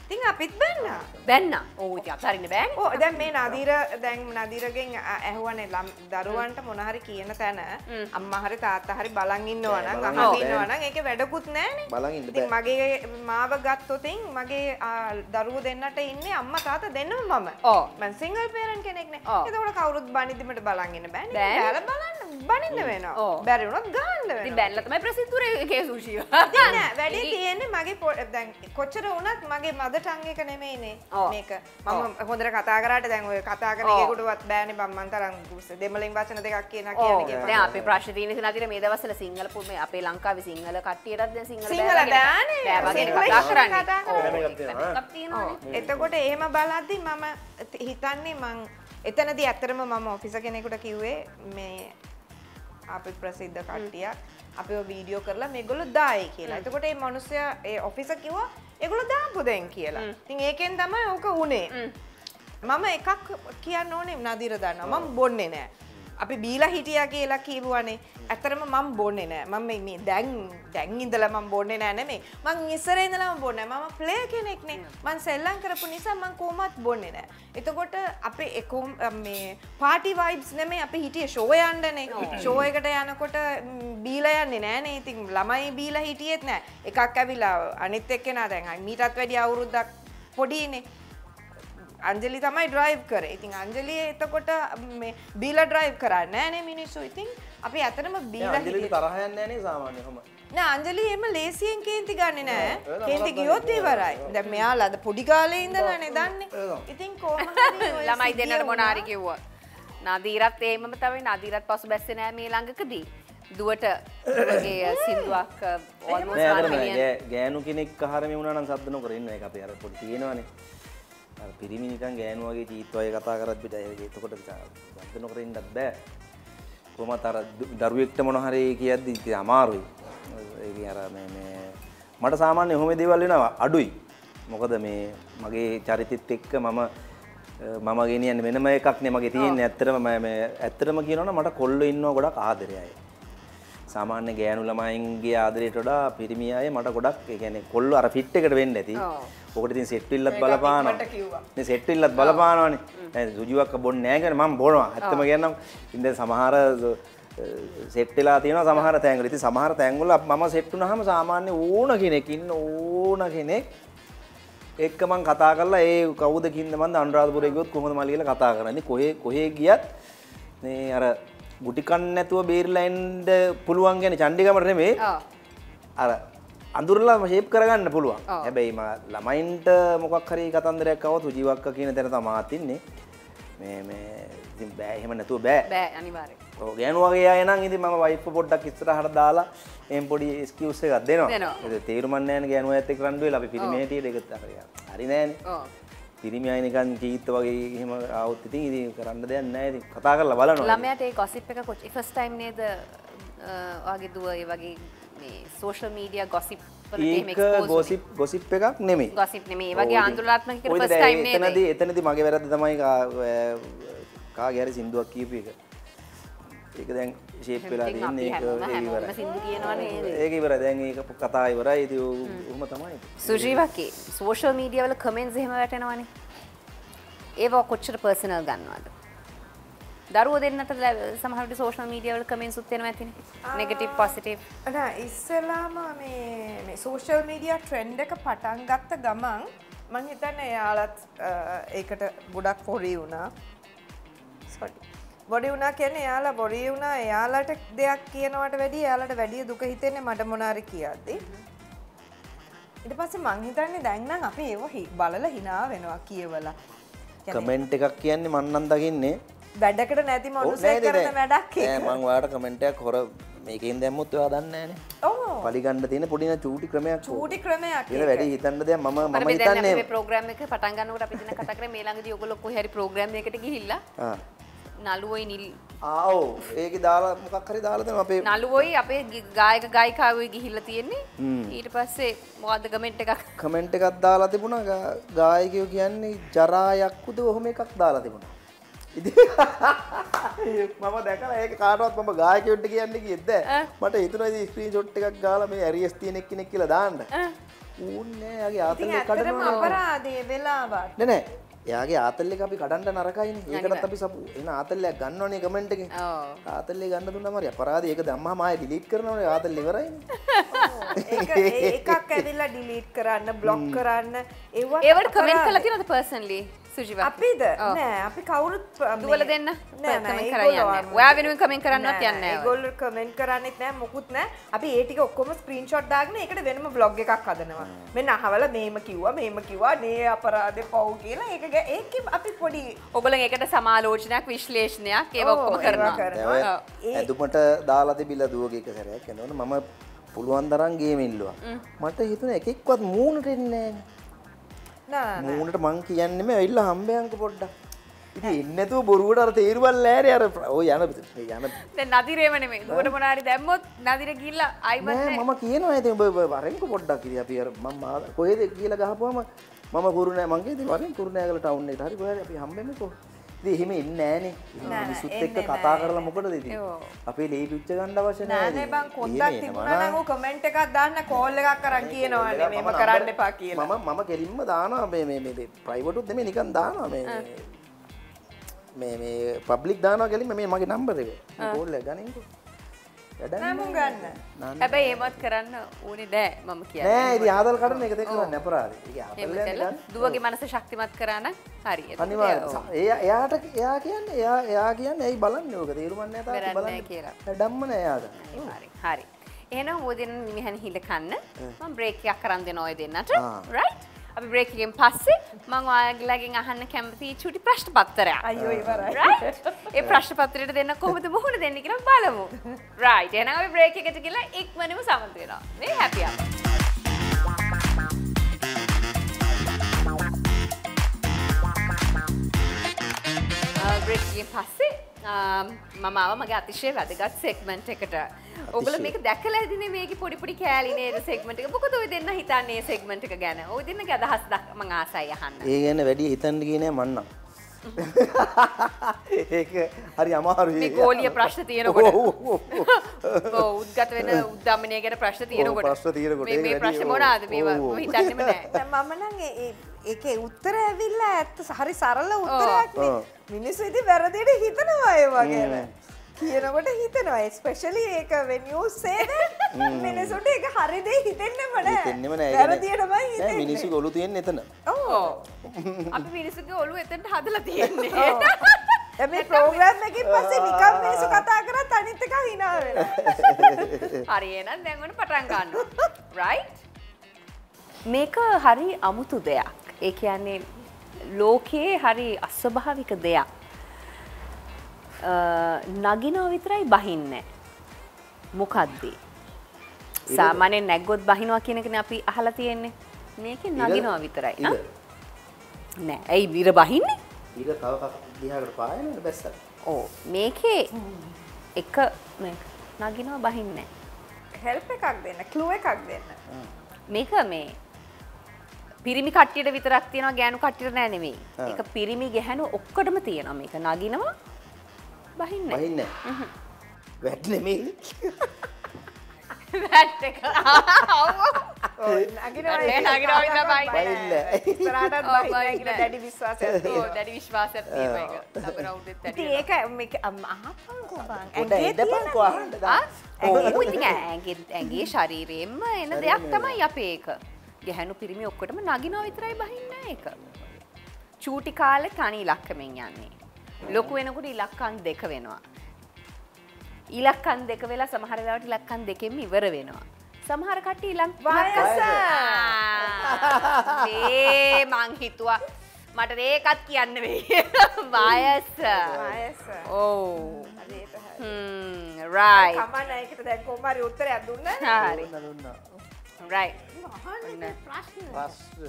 ආ. ඉතින් අපිත් බැන්නා බැන්න ඕ ඉතින් අතාරින්න බෑනේ ඕ දැන් මේ නදීර දැන් නදීරගෙන් ඇහුවනේ ළම් දරුවන්ට මොන හරි කියන තැන අම්මා හරි තාත්තා හරි බලන් ඉන්නවා නම් බලන් අහගෙන ඉන්න ඉන්නවා නම් ඒකේ වැඩකුත් නැහනේ බලන් ඉන්න ඉතින් බෑ. මගේ මාව ගත්තොතින් මගේ දරුවෝ දෙන්නට ඉන්නේ අම්මා තාත්තා දෙන්නම මම ඔව්. මම සිංගල් පේරන්ට් කෙනෙක්නේ ඔව්. එතකොට කවුරුත් බනිදිමට බලන් ඉන්න බෑනේ. බෑලා බලන්න බනින්න වෙනවා ඔව්. බැරි වුණොත් ගහන්න ඉතින් වෙනවා බැලලා තමයි ප්‍රසිද්ධ උනේ ඒකේ සුජීව ඉතින් නෑ වැඩේ තියෙන්නේ මගේ පො- දැන් කොච්චර වුණත් මගේ මද ටං එක නෙමෙයිනේ. මේක මම හොඳට කතා කරාට දැන් ඔය කතා කරන. එකකටවත් බෑනේ බම් මන් තරම් දෙමළෙන් වචන දෙකක් කියන කියන්නේ. දැන් අපේ ප්‍රශ්න තියෙන නදිර මේ දවස්වල සිංහල පු- මේ අපේ ලංකාවේ සිංහල කට්ටියටත් දැන් සිංහල සිංහල බෑනේ. බෑ වගේ සිංහල කතා කරන්නේ. එතකොට එහෙම බලද්දි මම හිතන්නේ මං එතනදී ඇත්තරම මම ඔෆිස කෙනෙකුට කිව්වේ මේ අපි ප්‍රසිද්ධ කට්ටියක් අපිව වීඩියෝ කරලා මේගොල්ලෝ දායි කියලා. එතකොට මේ මිනිස්සයා ඒ ඔෆිස කිව්වා ඒගොල්ලෝ දාපු දැන් කියලා. ඉතින් ඒකෙන් තමයි ඕක උනේ. මම එකක් කියන්න ඕනේ නදීර දන්නවා මම බොන්නේ නෑ. අපි බීලා හිටියා කියලා කිව්වනේ. ඇත්තරම මම බොන්නේ නෑ. මම මේ- මේ දැන් දැන් ඉඳලා මම බොන්නේ නෑ නෙමෙයි. මං ඉස්සර ඉඳලාම බොන්නේ නෑ. මම ප්ලේයර් කෙනෙක්නේ. මං සෙල්ලම් කරපු නිසා මං කොහොමත් බොන්නේ නෑ. එතකොට අපේ එකොම් මේ පාටි වයිබ්ස් නෙමෙයි අපි හිටියේ ෂෝ යන්නනේ. ෂෝ එකට යනකොට ම්, බීලා යන්නේ නෑනේ. ඉතින් ළමයි බීලා හිටියෙත් නෑ. එකක් ඇවිලා අනිත් එක්කෙනා දැන් මීටත් වැඩි අවුරුද්දක් පොඩිනේ. අංජලි තමයි ඩ්‍රයිව් කරේ. ඉතින් අංජලිය එතකොට මේ බීලා ඩ්‍රයිව් කරන්නේ නෑනේ මිනිස්සු. ඉතින් අපි ඇත්තටම බීලා අන්ජලිට හිටියේ. තරහ යන්නේ නැහැ නේ සාමාන්‍ය කොහම. නෑ අංජලි එහෙම ලේසියෙන් කේන්ති ගන්නේ නෑ. කේන්ති ගියොත් තමයි. ඉවරයි. දැන් මෙයාලා අද පොඩි කාලේ ඉඳලානේ දන්නේ. ඒක. ඉතින් ඔය ළමයි දෙන්නට මොන හරි වුණා. කිව්වා. නදීරත් ඒමම තමයි නදීරත් පසු බැස්සේ නෑ මේ ළඟකදී. දුවට වගේ සින්දුවක් almost නෑ 1 අතන million. ගෑ- ගෑනු කෙනෙක් අහරම වුණා නම් සද්ද නොකර ඉන්න එක අපි අර පොඩි තියෙනවනේ. අර පිරිමි නිකන් ගෑනු වගේ චීත් වගේ කතා කරත් පිට ඒක එතකොට සද්ද නොකර ඉන්නත් බෑ. කොහොමත් අර දරුවෙක්ට මොන හරි කියද්දි අමාරුයි. අර මට සාමාන්‍ය ඔහොම දේවල් වෙනවා අඩුයි. මොකද මේ මගේ චරිතෙත් එක්ක මම මම ගෙනියන්න වෙනම එකක් නේ මගේ තියෙන්නේ ඇත්තටම මම මේ ඇත්තටම කියනවනම් මට කොල්ලෝ ඉන්නවා ගොඩක් ආදරේ අය. සාමාන්‍ය ගෑනු ළමයින්ගේ ආදරයට වඩා පිරිමි අය මට ගොඩක් කියන්නේ කොල්ලෝ අර ෆිට් එකට වෙන්න ඇති. ඔකට ඉතින් සෙට් විල්ලත් බලපානවා. මේ සෙට් විල්ලත් බලපානවානේ. දැන් සුජුවක් බොන්නේ නැහැ කියන්නේ මම බොනවා. ඇත්තම කියන්නම් ඉතින් සමහර සෙට් වෙලා තියෙනවා සමහර තැන්වල. ඉතින් සමහර තැන්වල මම සෙට් වුණාම සාමාන්‍ය ඕන කෙනෙක් ඉන්න ඕන කෙනෙක් එක්ක මං කතා කරලා ඒ කවුද කින්ද මන්ද අනුරාධපුරේ ගියොත් කොහොමද මල්ලි කියලා කතා කරන්නේ. කොහේ කොහේ ගියත් මේ අර ගුටි කන්න නැතුව බේරිලා එන්න පුළුවන් චණ්ඩිගමට නෙමෙයි. ඔව්. අර අඳුරලා ෂේප් කරගන්න පුළුවන්. හැබැයි ම ළමයින්ට මොකක් හරි කතන්දරයක් આવුවොත් උජීවක්ක කියන තැන තමයි ඉන්නේ. මේ මේ ඉතින් බෑ එහෙම නැතුව බෑ. බෑ අනිවාර්යෙන්. ඔව් ගෑනු වගේ අය නම් ඉතින් මම වයිෆ් පොඩ්ඩක් ඉස්සරහට දාලා එම් පොඩි එක්ස්කියුස් එකක් දෙනවා. දෙනවා. ඒක තේරුම් නැහැ නේ ගෑනු අයත් එක්ක රණ්ඩු වෙලා අපි පිරිමි හැටියට ඒක හරි. හරි නෑනේ. පිරිමි අය නිකන් කීත්ත වගේ එහෙම ආවොත් ඉතින් ඉතින් කරන්න දෙයක් නැහැ ඉතින් කතා කරලා බලනවා. ළමයාට ඒ ගොසිප් එක කොච් ෆස්ට් ටයිම් නේද ඔයාගේ දුව ඒ වගේ මේ සෝෂල් මීඩියා ගොසිප් වලට එහෙම ඒක ගොසිප් ගොසිප් එකක් නෙමෙයි. ගොසිප් නෙමෙයි ඒ වගේ ඔය ෆස්ට් දැන් ටයිම් නේද එතනදී එතනදී මගේ වැරද්ද තමයි කාගේ හරි සින්දුවක් කියපු එක. ඒක දැන් ෂේප් වෙලා තියෙන්නේ ඒක හැමෝම ඒක හැමෝම ඉවරයි. සින්දු කියනවා නේද ඒක ඉවරයි. දැන් ඒක කතා ඉවරයි. ඉතින් උහුම තමයි. සුජීවකේ සෝෂල් මීඩියා වල කමෙන්ට්ස් එහෙම වැටෙනවනේ ඒවා කොච්චර පර්සනල් ගන්නවද දරුවෝ දෙන්නට ලැබ- සමහර විට සෝෂල් මීඩියා වල කමෙන්ට්ස් උත් එනවා ඇතිනේ නෙගටිව් පොසිටිව් නෑ ඉස්සලාම මේ මේ සෝෂල් මීඩියා ට්‍රෙන්ඩ් එක පටන් ගත්ත ගමන් මං හිතන්නේ එයාලත් ඒකට ගොඩක් පොරි වුණා සොරි බොඩි වුණා කියන්නේ එයාලා බොරි වුණා එයාලට දෙයක් කියනවට වැඩිය එයාලට වැඩිය දුක හිතෙන්නේ මට මොනාරි කියද්දි ඊට පස්සේ මං හිතන්නේ දැන් නම් අපි ඒව බලලා hina වෙනවා කියවලා කමෙන්ට් එකක් කියන්නේ මන් නම් දකින්නේ වැඩකට නැති මනුස්සයෙක් කරන වැඩක් නෑ, ඒක. මං ඔයාලට කමෙන්ට් එකක් හොර මේකෙන් දැම්මොත් ඔයා දන්නේ නෑනේ. ඔව් පලිගන්න තියෙන පොඩි න චූටි ක්‍රමයක්. චූටි ක්‍රමයක් කියලා ඒක. වැඩි හිතන්න දෙයක් මම මම අපි දැන් අපි මේ හිතන්නේ ප්‍රෝග්‍රෑම් එක පටන් ගන්නකොට අපි දින කතා කරේ මේ ළඟදී ඔයගොල්ලෝ කොහේ හරි ප්‍රෝග්‍රෑම් එකකට ගිහිල්ලා ආ නළුවෝයි නිල්. ආව් ඒකේ දාලා මොකක් හරි දාලා දෙනවා අපේ නළුවෝයි අපේ ගායක ගායිකාවෝයි ගිහිල්ලා තියෙන්නේ. ඊට පස්සේ මොකද්ද කමෙන්ට් එකක්? කමෙන්ට් එකක් දාලා තිබුණා. ගායකයෝ කියන්නේ ජරා යක්කුද ඔහොම එකක් දාලා තිබුණා. ඉතින් මම දැකලා ඒක කාටවත් මම ගායකයොන්ට කියන්නේ කියෙද්ද? මට හිතුණා ඉතින් ස්ක්‍රීන්ෂොට් එකක් ගාලා මේ ඇරියස් තියෙන එක්කෙනෙක් කියලා දාන්න. ඌන්නේ යාගේ ඇත්තටම කඩනවා. අපරාධය වෙලාවට නෑ නෑ. එයාගේ ආතල් එක අපි කඩන්න නරකයිනේ. ඒකටත් අපි සපු එන ආතල්ලයක් ගන්නවනේ කමෙන්ට් එකෙන්. ඔව් ආතල්ලේ ගන්න දුන්නාම හරි අපරාධය ඒක දැම්මම ආයෙ ඩිලීට් කරනවනේ ආතල් ඉවරයිනේ. ඒක ඒ- එකක් ඇවිල්ලා ඩිලීට් කරන්න බ්ලොක් කරන්න ඒවා ඒවට කමෙන්ට් අපරාධ. කළා තියෙනවද පර්සනලි සුජිව අපිද. නෑ අපි කවුරුත් දුවල දෙන්න? කරන්න ඔයා වෙනුවෙන් කමෙන්ට් කරන්නවත් නෑ, යන්නේ නැහැ ඒගොල්ලෝ කමෙන්ට් කරන්නෙත් නෑ මොකුත් නෑ. අපි ඒ ටික ඔක්කොම ස්ක්‍රීන්ෂොට් දාගෙන ඒකට වෙනම බ්ලොග් එකක් හදනවා. මෙන්න අහවල මේම කිව්වා මේම කිව්වා නේ අපරාධේ පව් කියලා. ඒක ඒකෙන් අපි පොඩි ඔගොල්ලන් ඒකට සමාලෝචනයක් විශ්ලේෂණයක් ඒව ඔව්, ඔක්කොම කරනවා. ඒ- ඇදුමට දාලා තිබිලා දුවගේ එක සැරයක් එනවනේ මම පුළුවන් තරම් ගේම ඉල්ලුවා. මට හිතුණා එකෙක්වත් මූණට මූණට මං කියන්නෙම ඇවිල්ලා හම්බයන්ක පොඩ්ඩක්. ඉතින් එන්නේ නැතුව බොරුවට අර තේරුවල් නෑනේ අර ඔය යන යන දැන් නදිරේම නෙමෙයි. දුවට මොනාරි දැම්මොත් නදිර නෑ නැහැ. මම කියනවා ඉතින් ඔබ වරෙන්කෝ පොඩ්ඩක් ඉතින් අපි අර මම ආව- කොහෙද කියලා ගහපුවම මම මං කිව්වා ඉතින් වරෙන් කුරුණෑගල ටවුන් එකට හරි අපි හම්බෙමුකෝ එහෙම එන්නේ නෑ, මිනිස්සුත් එන්නේ එක්ක කතා කරලා මොකටද ඉතින්. අපේ ලේ පිච්ච ගන්න අවශ්‍ය නෑ ඉතින්. බං එනවා තිබුණා නම් ඌ කමෙන්ට් එකක් දාන්න කෝල් එකක් කරන් කියනවනේ මම කරන්න එපා කියලා. මම මම කෙලින්ම දානවා මේ මේ මේ ප්‍රයිවට් උත් නෙමෙයි නිකන් දානවා මේ මේ මේ පබ්ලික් දානවා කෙලින්ම මේ මගේ නම්බර එක. කෝල් එක ගනින්කෝ වැඩක් නෑ මුන් ගන්න හැබැයි ඒවත් කරන්න ඕනේ නෑ මම ඉතින් ආදල් කඩන එක කරන්න යන්නේ දුවගේ මනස ශක්තිමත් කරා නම් හරි. එයා එයාට එයා කියන්නේ එයා එයා කියන්නේ ඇයි බලන්නේ ඕක තේරුම් ගන්න නැතා කරන්නේ බලන්නේ කියලා. වැඩම්ම නෑ එයාට. අනිවාර්යෙන්. හරි. එහෙනම් ඔය දෙන්න නිමිහන් හිල කන්න. මම බ්‍රේක් එකක් කරන් දෙනවා ඔය දෙන්නට. රයිට්? අපි බ්‍රේක් එකෙන් පස්සේ මම ඔයාලගෙන් අහන්න කැමති චුටි ප්‍රශ්න පත්‍රයක්. අයියෝ ඉවරයි රයිට්? ඒ ප්‍රශ්න පත්‍රයට දෙන්න කොහොමද මුහුණ දෙන්නේ කියලා බලමු. රයිට්. එහෙනම් අපි බ්‍රේක් එකට ගිහලා ඉක්මනටම සමත් වෙනවා. මේ හැපි අවර්. බ්‍රේක්ගෙන් පස්සේ ආම්, මම ආව මගේ අතිශය වැදගත් සෙග්මන්ට් එකට. ඔගල මේක දැකලා ඇතිනේ මේකේ පොඩි පොඩි කෑලි නේද සෙග්මන්ට් එක? මොකද ඔය දෙන්න හිතන්නේ සෙග්මන්ට් එක ගැන? ඔය දෙන්නගේ අදහස් දක්- මං ආසයි අහන්න. ඒ ගැන වැඩි හිතන්න ගියේ නෑ මන්නම්. ඒක හරි අමාරු මේ ගෝලිය ප්‍රශ්න තියෙනකොට ඔව්, උද්ගත වෙන. උද්දමනය ගැන ප්‍රශ්න තියෙනකොට ප්‍රශ්න තියෙනකොට මේ ප්‍රශ්න ඔව්. මම හිතන්නෙම නෑ දැන් මම නම් ඒ- ඒ- ඒකේ උත්තර ඇවිල්ලා ඇත්ත හරි සරල උත්තරයක්. මිනිස්සු ඉතින් වැරදියට හිතනවා ඒවා ගැන. කියනකොට හිතනවා especially ඒක when you say that මිනිසුන්ට ඒක හරි දේ හිතෙන්නෙම නෑ. හිතෙන්නෙම නෑ වැරදියටමයි නෑ හිතෙන්නේ. මිනිස්සු ගොලු තියෙන එතන ඔව්. අපි මිනිස්සුගේ ඔළුව එතනට හදලා තියෙන්නේ ඔව්. දැන් මේ ප්‍රෝග්‍රෑම් එකකින් පස්සේ නිකන් මිනිස්සු කතා කරත් අනිත් එක hina වෙනවා. හරි එහෙනම් දැන් ඔන්න පටන් ගන්නවා right මේක හරි අමුතු දෙයක් ඒ කියන්නේ ලෝකයේ හරි අස්වභාවික දෙයක් අ, නගිනව විතරයි බහින්නේ මොකක්දී සාමාන්‍යයෙන් නැග්ගොත් බහිනවා කියන එකනේ අපි අහලා තියෙන්නේ මේකේ ඉර- නගිනවා විතරයි ඉර. නෑ ඇයි ඉර බහින්නේ ඊට තව කක් දිහාකට පායනට බැස්සක් ඕ මේකේ එක නගිනවා බහින්නේ help එකක් දෙන්න, clue එකක් දෙන්න. මේක මේ පිරිමි කට්ටියට විතරක් තියෙනවා ගෑනු කට්ටියට නෑ නෙමෙයි. ආ. ඒක පිරිමි ගැහැණු ඔක්කොටම තියෙනවා මේක. නගිනවා බහින්නේ. බහින්න වැට් නෙමෙයි වැට් එක. ඔව්, නගිනවා නෑ, ඒක නගිනවා විතර කාටවත් බහින්නේ බහින්නේ නෑ. ඉස්සරහටත් ඔව්, බහින්නේ බහින්නේ කියලා නෑ. දැඩි තියෙනවා. දැඩි විශ්වාසයක් තියෙනවා ඒක. ඇගේ ශරීරයෙන්ම එන දෙයක් තමයි අපේ ඒක. ගැහැණු පිරිමි ඔක්කොටම නගිනවා විතරයි බහින්නේ ඒක. චූටි කාලේ තනි ඉලක්කමෙන් යන්නේ. ලොකු වෙනකොට ඉලක්කම් දෙක වෙනවා. ඉලක්කම් දෙක වෙලා සමහර වෙලාවට ඉලක්කම් දෙකෙන්ම ඉවර වෙනවා. සමහර කට්ටිය ඉලක් වයස. මේ මං හිතුවා මට ඒකත් කියන්න වෙයි. වයස. වයස. ඔව්. හරියට හරි. හ්ම් right. කමන්න ඒකට දැන් කොහොම හරි උත්තරයක් දුන්නා හරි. දුන්න දුන්න right. අහන්න ප්‍රශ්න ප්‍රශ්න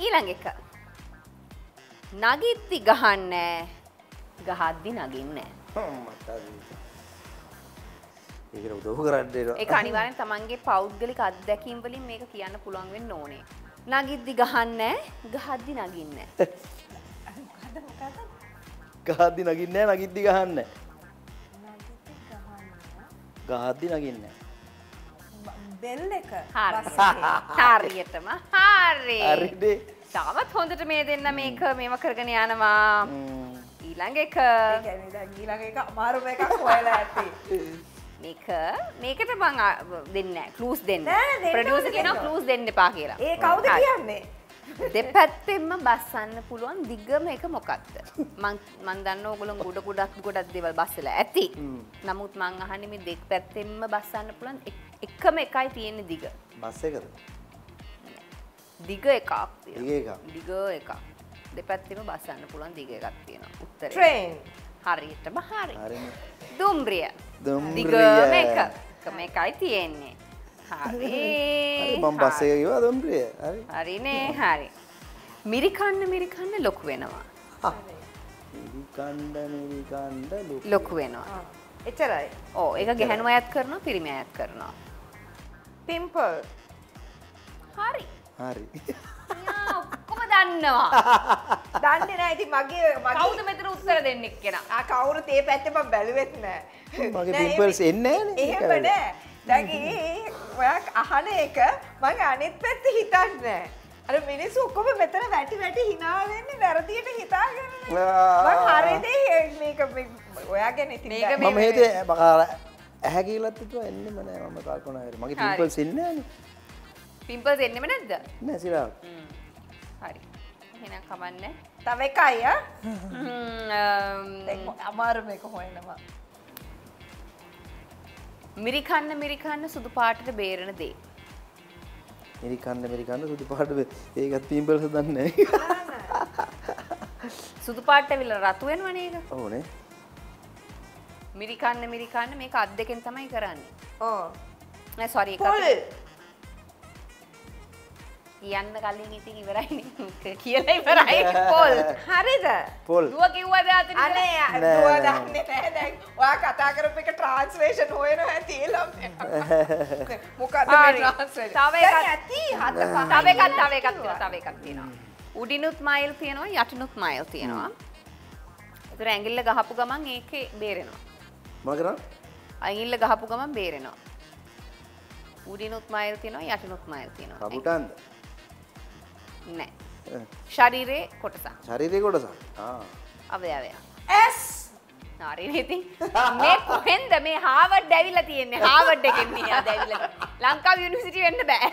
ඊළඟ එක. නගිද්දි ගහන්නේ. ගහද්දි නගින්නේ. ඒකට උදව් කරන්න ඒක අනිවාර්යෙන් තමන්ගේ පෞද්ගලික අත්දැකීම් වලින් මේක කියන්න පුළුවන් වෙන්න ඕනේ. නගිද්දි ගහන්නේ ගහද්දි නගින්නේ. ගහද්දි නගින්නේ නගිද්දි ගහන්න. ගහද්දි නගින්නේ. බෙල් එක. හරි. හරියටම හරි. හරිනේ තාමත් හොඳට මේ දෙන්න මේක මේව කරගෙන යනවා. ම්ම්. ඊළඟ එක ඒ කියන්නේ දැන් ඊළඟ එක අමාරුම එකක් හොයලා ඇති මේක මේකට මං දෙන්නේ නැහැ. ක්ලූස් දෙන්න. ප්‍රොඩියුසර් දෙන්න ක්ලූස් දෙන්න එපා කියලා. ඒ කවුද. කියන්නේ දෙපැත්තෙන්ම බස්සන්න පුළුවන් දිගම එක මොකක්ද මං මන් දන්න ඕගොල්ලෝ ගොඩ ගොඩක් ගොඩක් දේවල් බස්සලා ඇති. නමුත් මං අහන්නේ මේ දෙපැත්තෙන්ම බස්සන්න පුළුවන් එක්- එකම එකයි තියෙන්නේ දිග බස් එකද දිග එකක්. දිග එකක්. දිග එකක්. දෙපැත්තෙම බස්සන්න පුළුවන් දිග එකක් තියෙනවා. උත්තරේ. ට්‍රේන් හරියටම හරි. හරිනේ දුම්රිය. දුම්රිය. දිගම එක. එකම එකයි තියෙන්නේ. හරි. මම බස් එක කිව්වා දුම්රිය. හරි. හරිනේ හරි. මිරිකන්න මිරිකන්න ලොකු වෙනවා. මිරිකණ්ඩ මිරිකණ්ඩ ලොකු ලොකු වෙනවා. එච්චරයි. ඕ ඒක ගැහැණු අයත් කරනවා පිරිමි අයත් කරනවා. පිම්පල් හරි හරි ඔක්කොම දන්නවා දන්නේ නැහැ ඉතින් මගේ මගේ කවුද මෙතන උත්තර දෙන්නෙක් කෙනා ආ කවුරුත් ඒ පැත්තේ මම බැලුවෙත් නෑ මගේ ඒ- එන්නේ නෑනේ. ඒක එහෙම වැඩි. නෑ දැන් ඒ ඔයා අහන එක මම අනිත් පැත්තේ හිතන්නේ අර මිනිස්සු ඔක්කොම මෙතන වැටි වැටි hina වෙන්නේ වැරදියට හිතාගෙන නේ. ආ. මං හරියදී මේක මේ- ඔයා ගැන ඉතින් මේක දැන්- මේ- මම හිතේ බකාර ඇහැ කියලත් හිතුවා එන්නෙම නෑ මම කල්පනා කරේ මගේ හරි. පිම්පල්ස් එන්නේ නෑනේ පිම්පල් දෙන්නෙම නැද්ද? නෑ සිරාව. හ්ම්. හරි. එහෙනම් කමන්නේ. තව හ්ම්, දැන් අමාරු මේක හොයනවා. මිරිකන්න මිරිකන්න සුදු පාටට බේරෙන දේ. මිරිකන්න මිරිකන්න සුදු පාට ඒකත් පිම්පල්ස් දන්නේ නෑ. සුදු පාටට විල රතු වෙනවනේ ඒක. ඕනේ. මිරිකන්න මිරිකන්න මේක අත් දෙකෙන් තමයි කරන්නේ. ඕ. සොරි එක කියන්න කලින් ඉතින් ඉවරයි කියලා ඉවරයි. පොල්. හරිද? පොල්. දුව කිව්වද අතන අනේ දුව. දන්නේ නැහැ දැන් ඔයා කතා කරපු එක ට්‍රාන්ස්ලේෂන් හොයනවා ඇති එළම මොකද්ද මේ. ට්‍රාන්ස්ලේෂන් තව එකක්. ඇති? හත තව එකක් තව එකක් තියෙනවා තව එකක් තියෙනවා. උඩිනුත් මයිල් තියෙනවා යටිනුත් මයිල් තියෙනවා. එතර ඇගිල්ල ගහපු ගමන් ඒක බේරෙනවා. මොන කරා අගිල්ල ගහපු ගමන් බේරෙනවා. උඩිනුත් මයිල් තියෙනවා යටිනුත් මයිල් තියෙනවා. කපුටන්ද නෑ. ශරීරයේ කොටසක්. ශරීරය කොටසක්. ආ. අවයවය ඇස් නාරීනති මේ කොහෙන්ද? මේ හාවඩ් ඇවිල්ලා තියෙන්නේ. හාවඩ් එකෙන් මෙහා දැවිල්ලා ලංකාව යුනිවර්සිටි වෙන්න බෑ.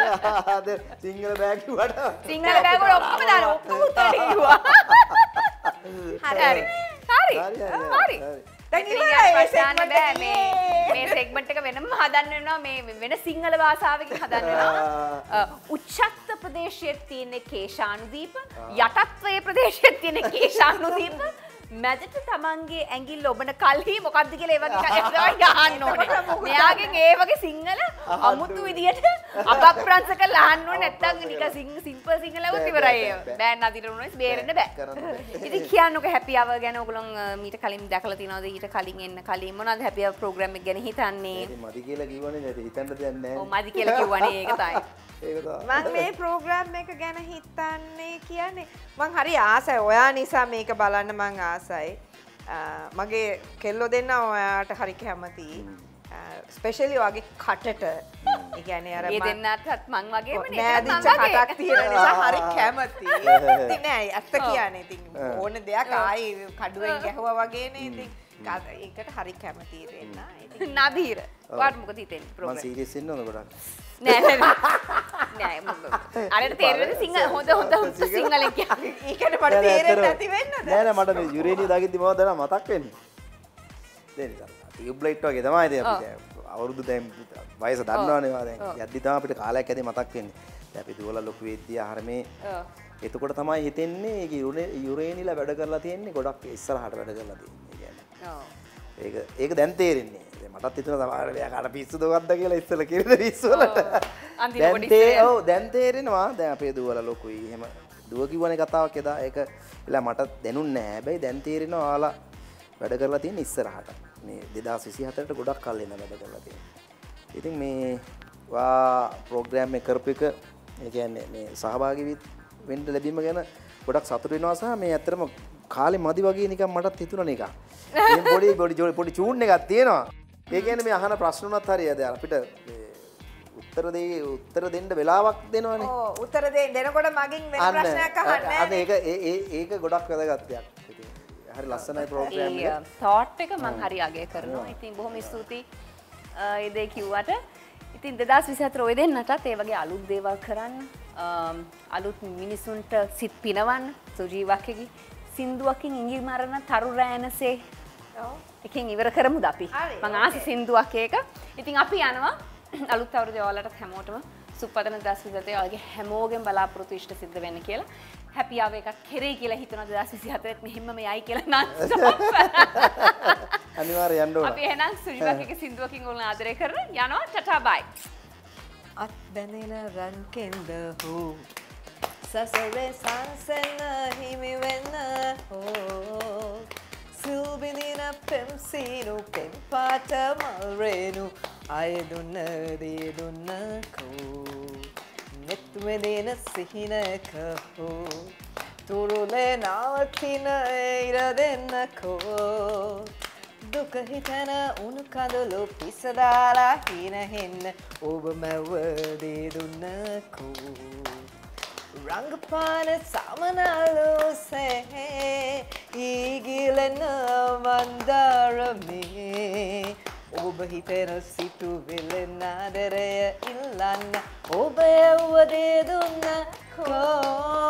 යාද සිංහල බෑකිවට සිංහල බෑගවල ඔක්කොම දාන ඔක්කොම උත්තරට කිව්වා. හරි හරි. හරි. හරි, segment බෑ. මේ මේ සෙග්මන්ට් එක වෙනම හදන්න වෙනවා මේ වෙන සිංහල භාෂාවකින් හදන්න වෙනවා උච්චත්ත ප්‍රදේශයේ තියෙන කේශානුදීප යටත්වයේ ප්‍රදේශයේ තියෙන කේශානුදීප මැදට තමන්ගේ ඇඟිල්ල ඔබන කල්හි මොකක්ද කියලා ඒ වගේ කතා තමයි අහන්න ඕනේ. මෙයාගෙන් ඒ වගේ සිංහල අමුතු විදියට අප්‍රංශ කරලා අහන්න ඕනේ නැත්තම් නිකන් සිංහ සිම්පල් සිංහලවත් ඉවරයි. බෑ නදිර උනොත් බේරෙන්න බෑ. ඉතින් කියන්නකෝ හැපි අවර් ගැන ඔයගොල්ලෝ මීට කලින් දැකලා තියෙනවද ඊට කලින් එන්න කලින් මොනවද හැපි අවර් ප්‍රෝග්‍රෑම් ගැන හිතන්නේ? මදි කියලා කිව්වනේ නැති හිතන්න නැහැ මදි කියලා කිව්වනේ ඒක තමයි. ඒක තමයි මං මේ ප්‍රෝග්‍රෑම් එක ගැන හිතන්නේ කියන්නේ මං හරි ආසයි. ඔයා නිසා මේක බලන්න මං ආසයි. මගේ කෙල්ලො දෙන්න ඔයාට හරි කැමති. ස්පෙෂලි වගේ කටට. ඉගැන අර ඒ මං- වගේ. කටක් තියෙන නිසා හරි කැමති. නෑ ඇත්ත කියන්නේ ඉතින් ඕන දෙයක් ආයි කඩුවෙන් ගැහුවා වගේනේ ඉතින් ඒකට හරි කැමති දෙන්න. ඉතින් නදීර වාට මොකද හිතෙන්නේ මම ප්‍රෝග්‍රෑම් සීරියස් අරට තේරෙන්නේ සිංහල හොඳ හොඳ හොඳ කියන්නේ ඒකට මට තේරෙන්නේ නැති වෙන්නද? නෑ නෑ මට මේ යුරේනිය දකිද්දි මොකද දැන් මතක් වෙන්නේ. දැන් ටියුබ් ලයිට් වගේ තමයි ඉතින් අපි දැන් අවුරුදු දැන් වයස දන්නවනේ වා දැන්. යද්දි තමයි අපිට කාලයක් ඇදී මතක් වෙන්නේ. දැන් අපි දුවලා ලොකු වෙද්දී ආහාරමේ ඔව්. එතකොට තමයි හිතෙන්නේ ඒක යුරේනිලා වැඩ කරලා තියෙන්නේ. ගොඩක් ඉස්සරහට වැඩ කරලා තියෙන්නේ කියන්නේ. ඔව්. ඒක ඒක දැන් තේරෙන්නේ මටත් සමහර වෙලාවට කාට පිස්සුද ගත්ත කියලා ඉස්සෙල්ලා කිරිද පිස්සු වලට. අන්තිම දැන් පොඩි තේ ඉස්සරහ. ඔව් දැන් තේරෙනවා. දැන් අපේ දුවලා ලොකුයි. එහෙම දුව කිව්වනේ කතාවක් එදා. ඒක එලා මට දැනුන්නේ නැහැ. හැබැයි දැන් තේරෙනවා ඔයාලා වැඩ කරලා තියෙන ඉස්සරහට. මේ 2024ට ගොඩක් කල් ඉඳන් වැඩ කරලා තියෙනවා ඉතින් මේ වා ප්‍රෝග්‍රෑම් එක කරපු එක ඒ කියන්නේ මේ සහභාගී වී වෙන්න ලැබීම ගැන ගොඩක් සහ මේ ඇත්තටම කාලේ මදි වගේ නිකන් මටත් නිකන්. ඉතින් පොඩි පොඩි ජෝ- පොඩි චූන් එකක් තියෙනවා. ඒ කියන්නේ මේ අහන ප්‍රශ්න උනත් හරියද අපිට මේ උත්තර දෙයි උත්තර දෙන්න වෙලාවක් දෙනවනේ. ඕ උත්තර දෙන්න දෙනකොට මගින් වෙන අන්න ප්‍රශ්නයක් අහන්නේ අන්න ඒක ඒ- ඒ- ඒක ගොඩක් වැදගත් දෙයක්. ඉතින් හරි ලස්සනයි ප්‍රෝග්‍රෑම්. තෝට් එක මං හරි අගය කරනවා ඉතින් බොහොම ස්තුතියි අ, ඒ දේ කිව්වට ඉතින් දෙදස් විසිහතර ඔය දෙන්නටත් ඒ වගේ අලුත් දේවල් කරන්න අලුත් මිනිසුන්ට සිත් පිනවන්න සුජීවක්කකි සින්දුවකින් ඉඟි මරණ තරු රෑනසේ ඔව්. එකින් ඉවර කරමුද අපි? මං ආස සින්දුවක් ඒක. ඉතින් අපි යනවා. අලුත් අවුරුදු ඔයාලටත් හැමෝටම සුපදන දස් විදතේ ඔයාලගේ හැමෝගෙන් බලාපොරොත්තු ඉෂ්ට සිද්ධ වෙන්න කියලා. හැපියාව එකක් කෙරේ කියලා හිතන දෙදස් විසි හතරත් මෙහෙම යයි කියලා නන් අනිවාර්යයෙන් යන්න ඕන. අපි එහෙනම් සුජිවක්ගේ සින්දුවකින් ඔයාලන ආදරය කරන යනවා. ටටා බයි අත් බැඳෙන රන් කෙන්ද හෝ? සසරේ සංසන්න හිමි වෙන්න හෝ සිල්බිදින පෙම්සීනු පෙම් පාට මල්රේනු අය දුන්න දේ දුන්න කෝ. නෙත්වෙදෙන සිහිනක හෝ තුරුලේ නවතින ඉර දෙන්නකෝ දුක හිතන උණු කඳුළු පිසදාලා හිනහෙන්න. ඔබ මැවදේ දුන්නකෝ රංගපාන සමනලෝසේ ඊගිලෙන මන්දාරමේ ඔබ හිතෙන සිටු වෙලෙන ආදරය ඉල්ලන්න ඔබ යව්වදේ දුන්න කෝ.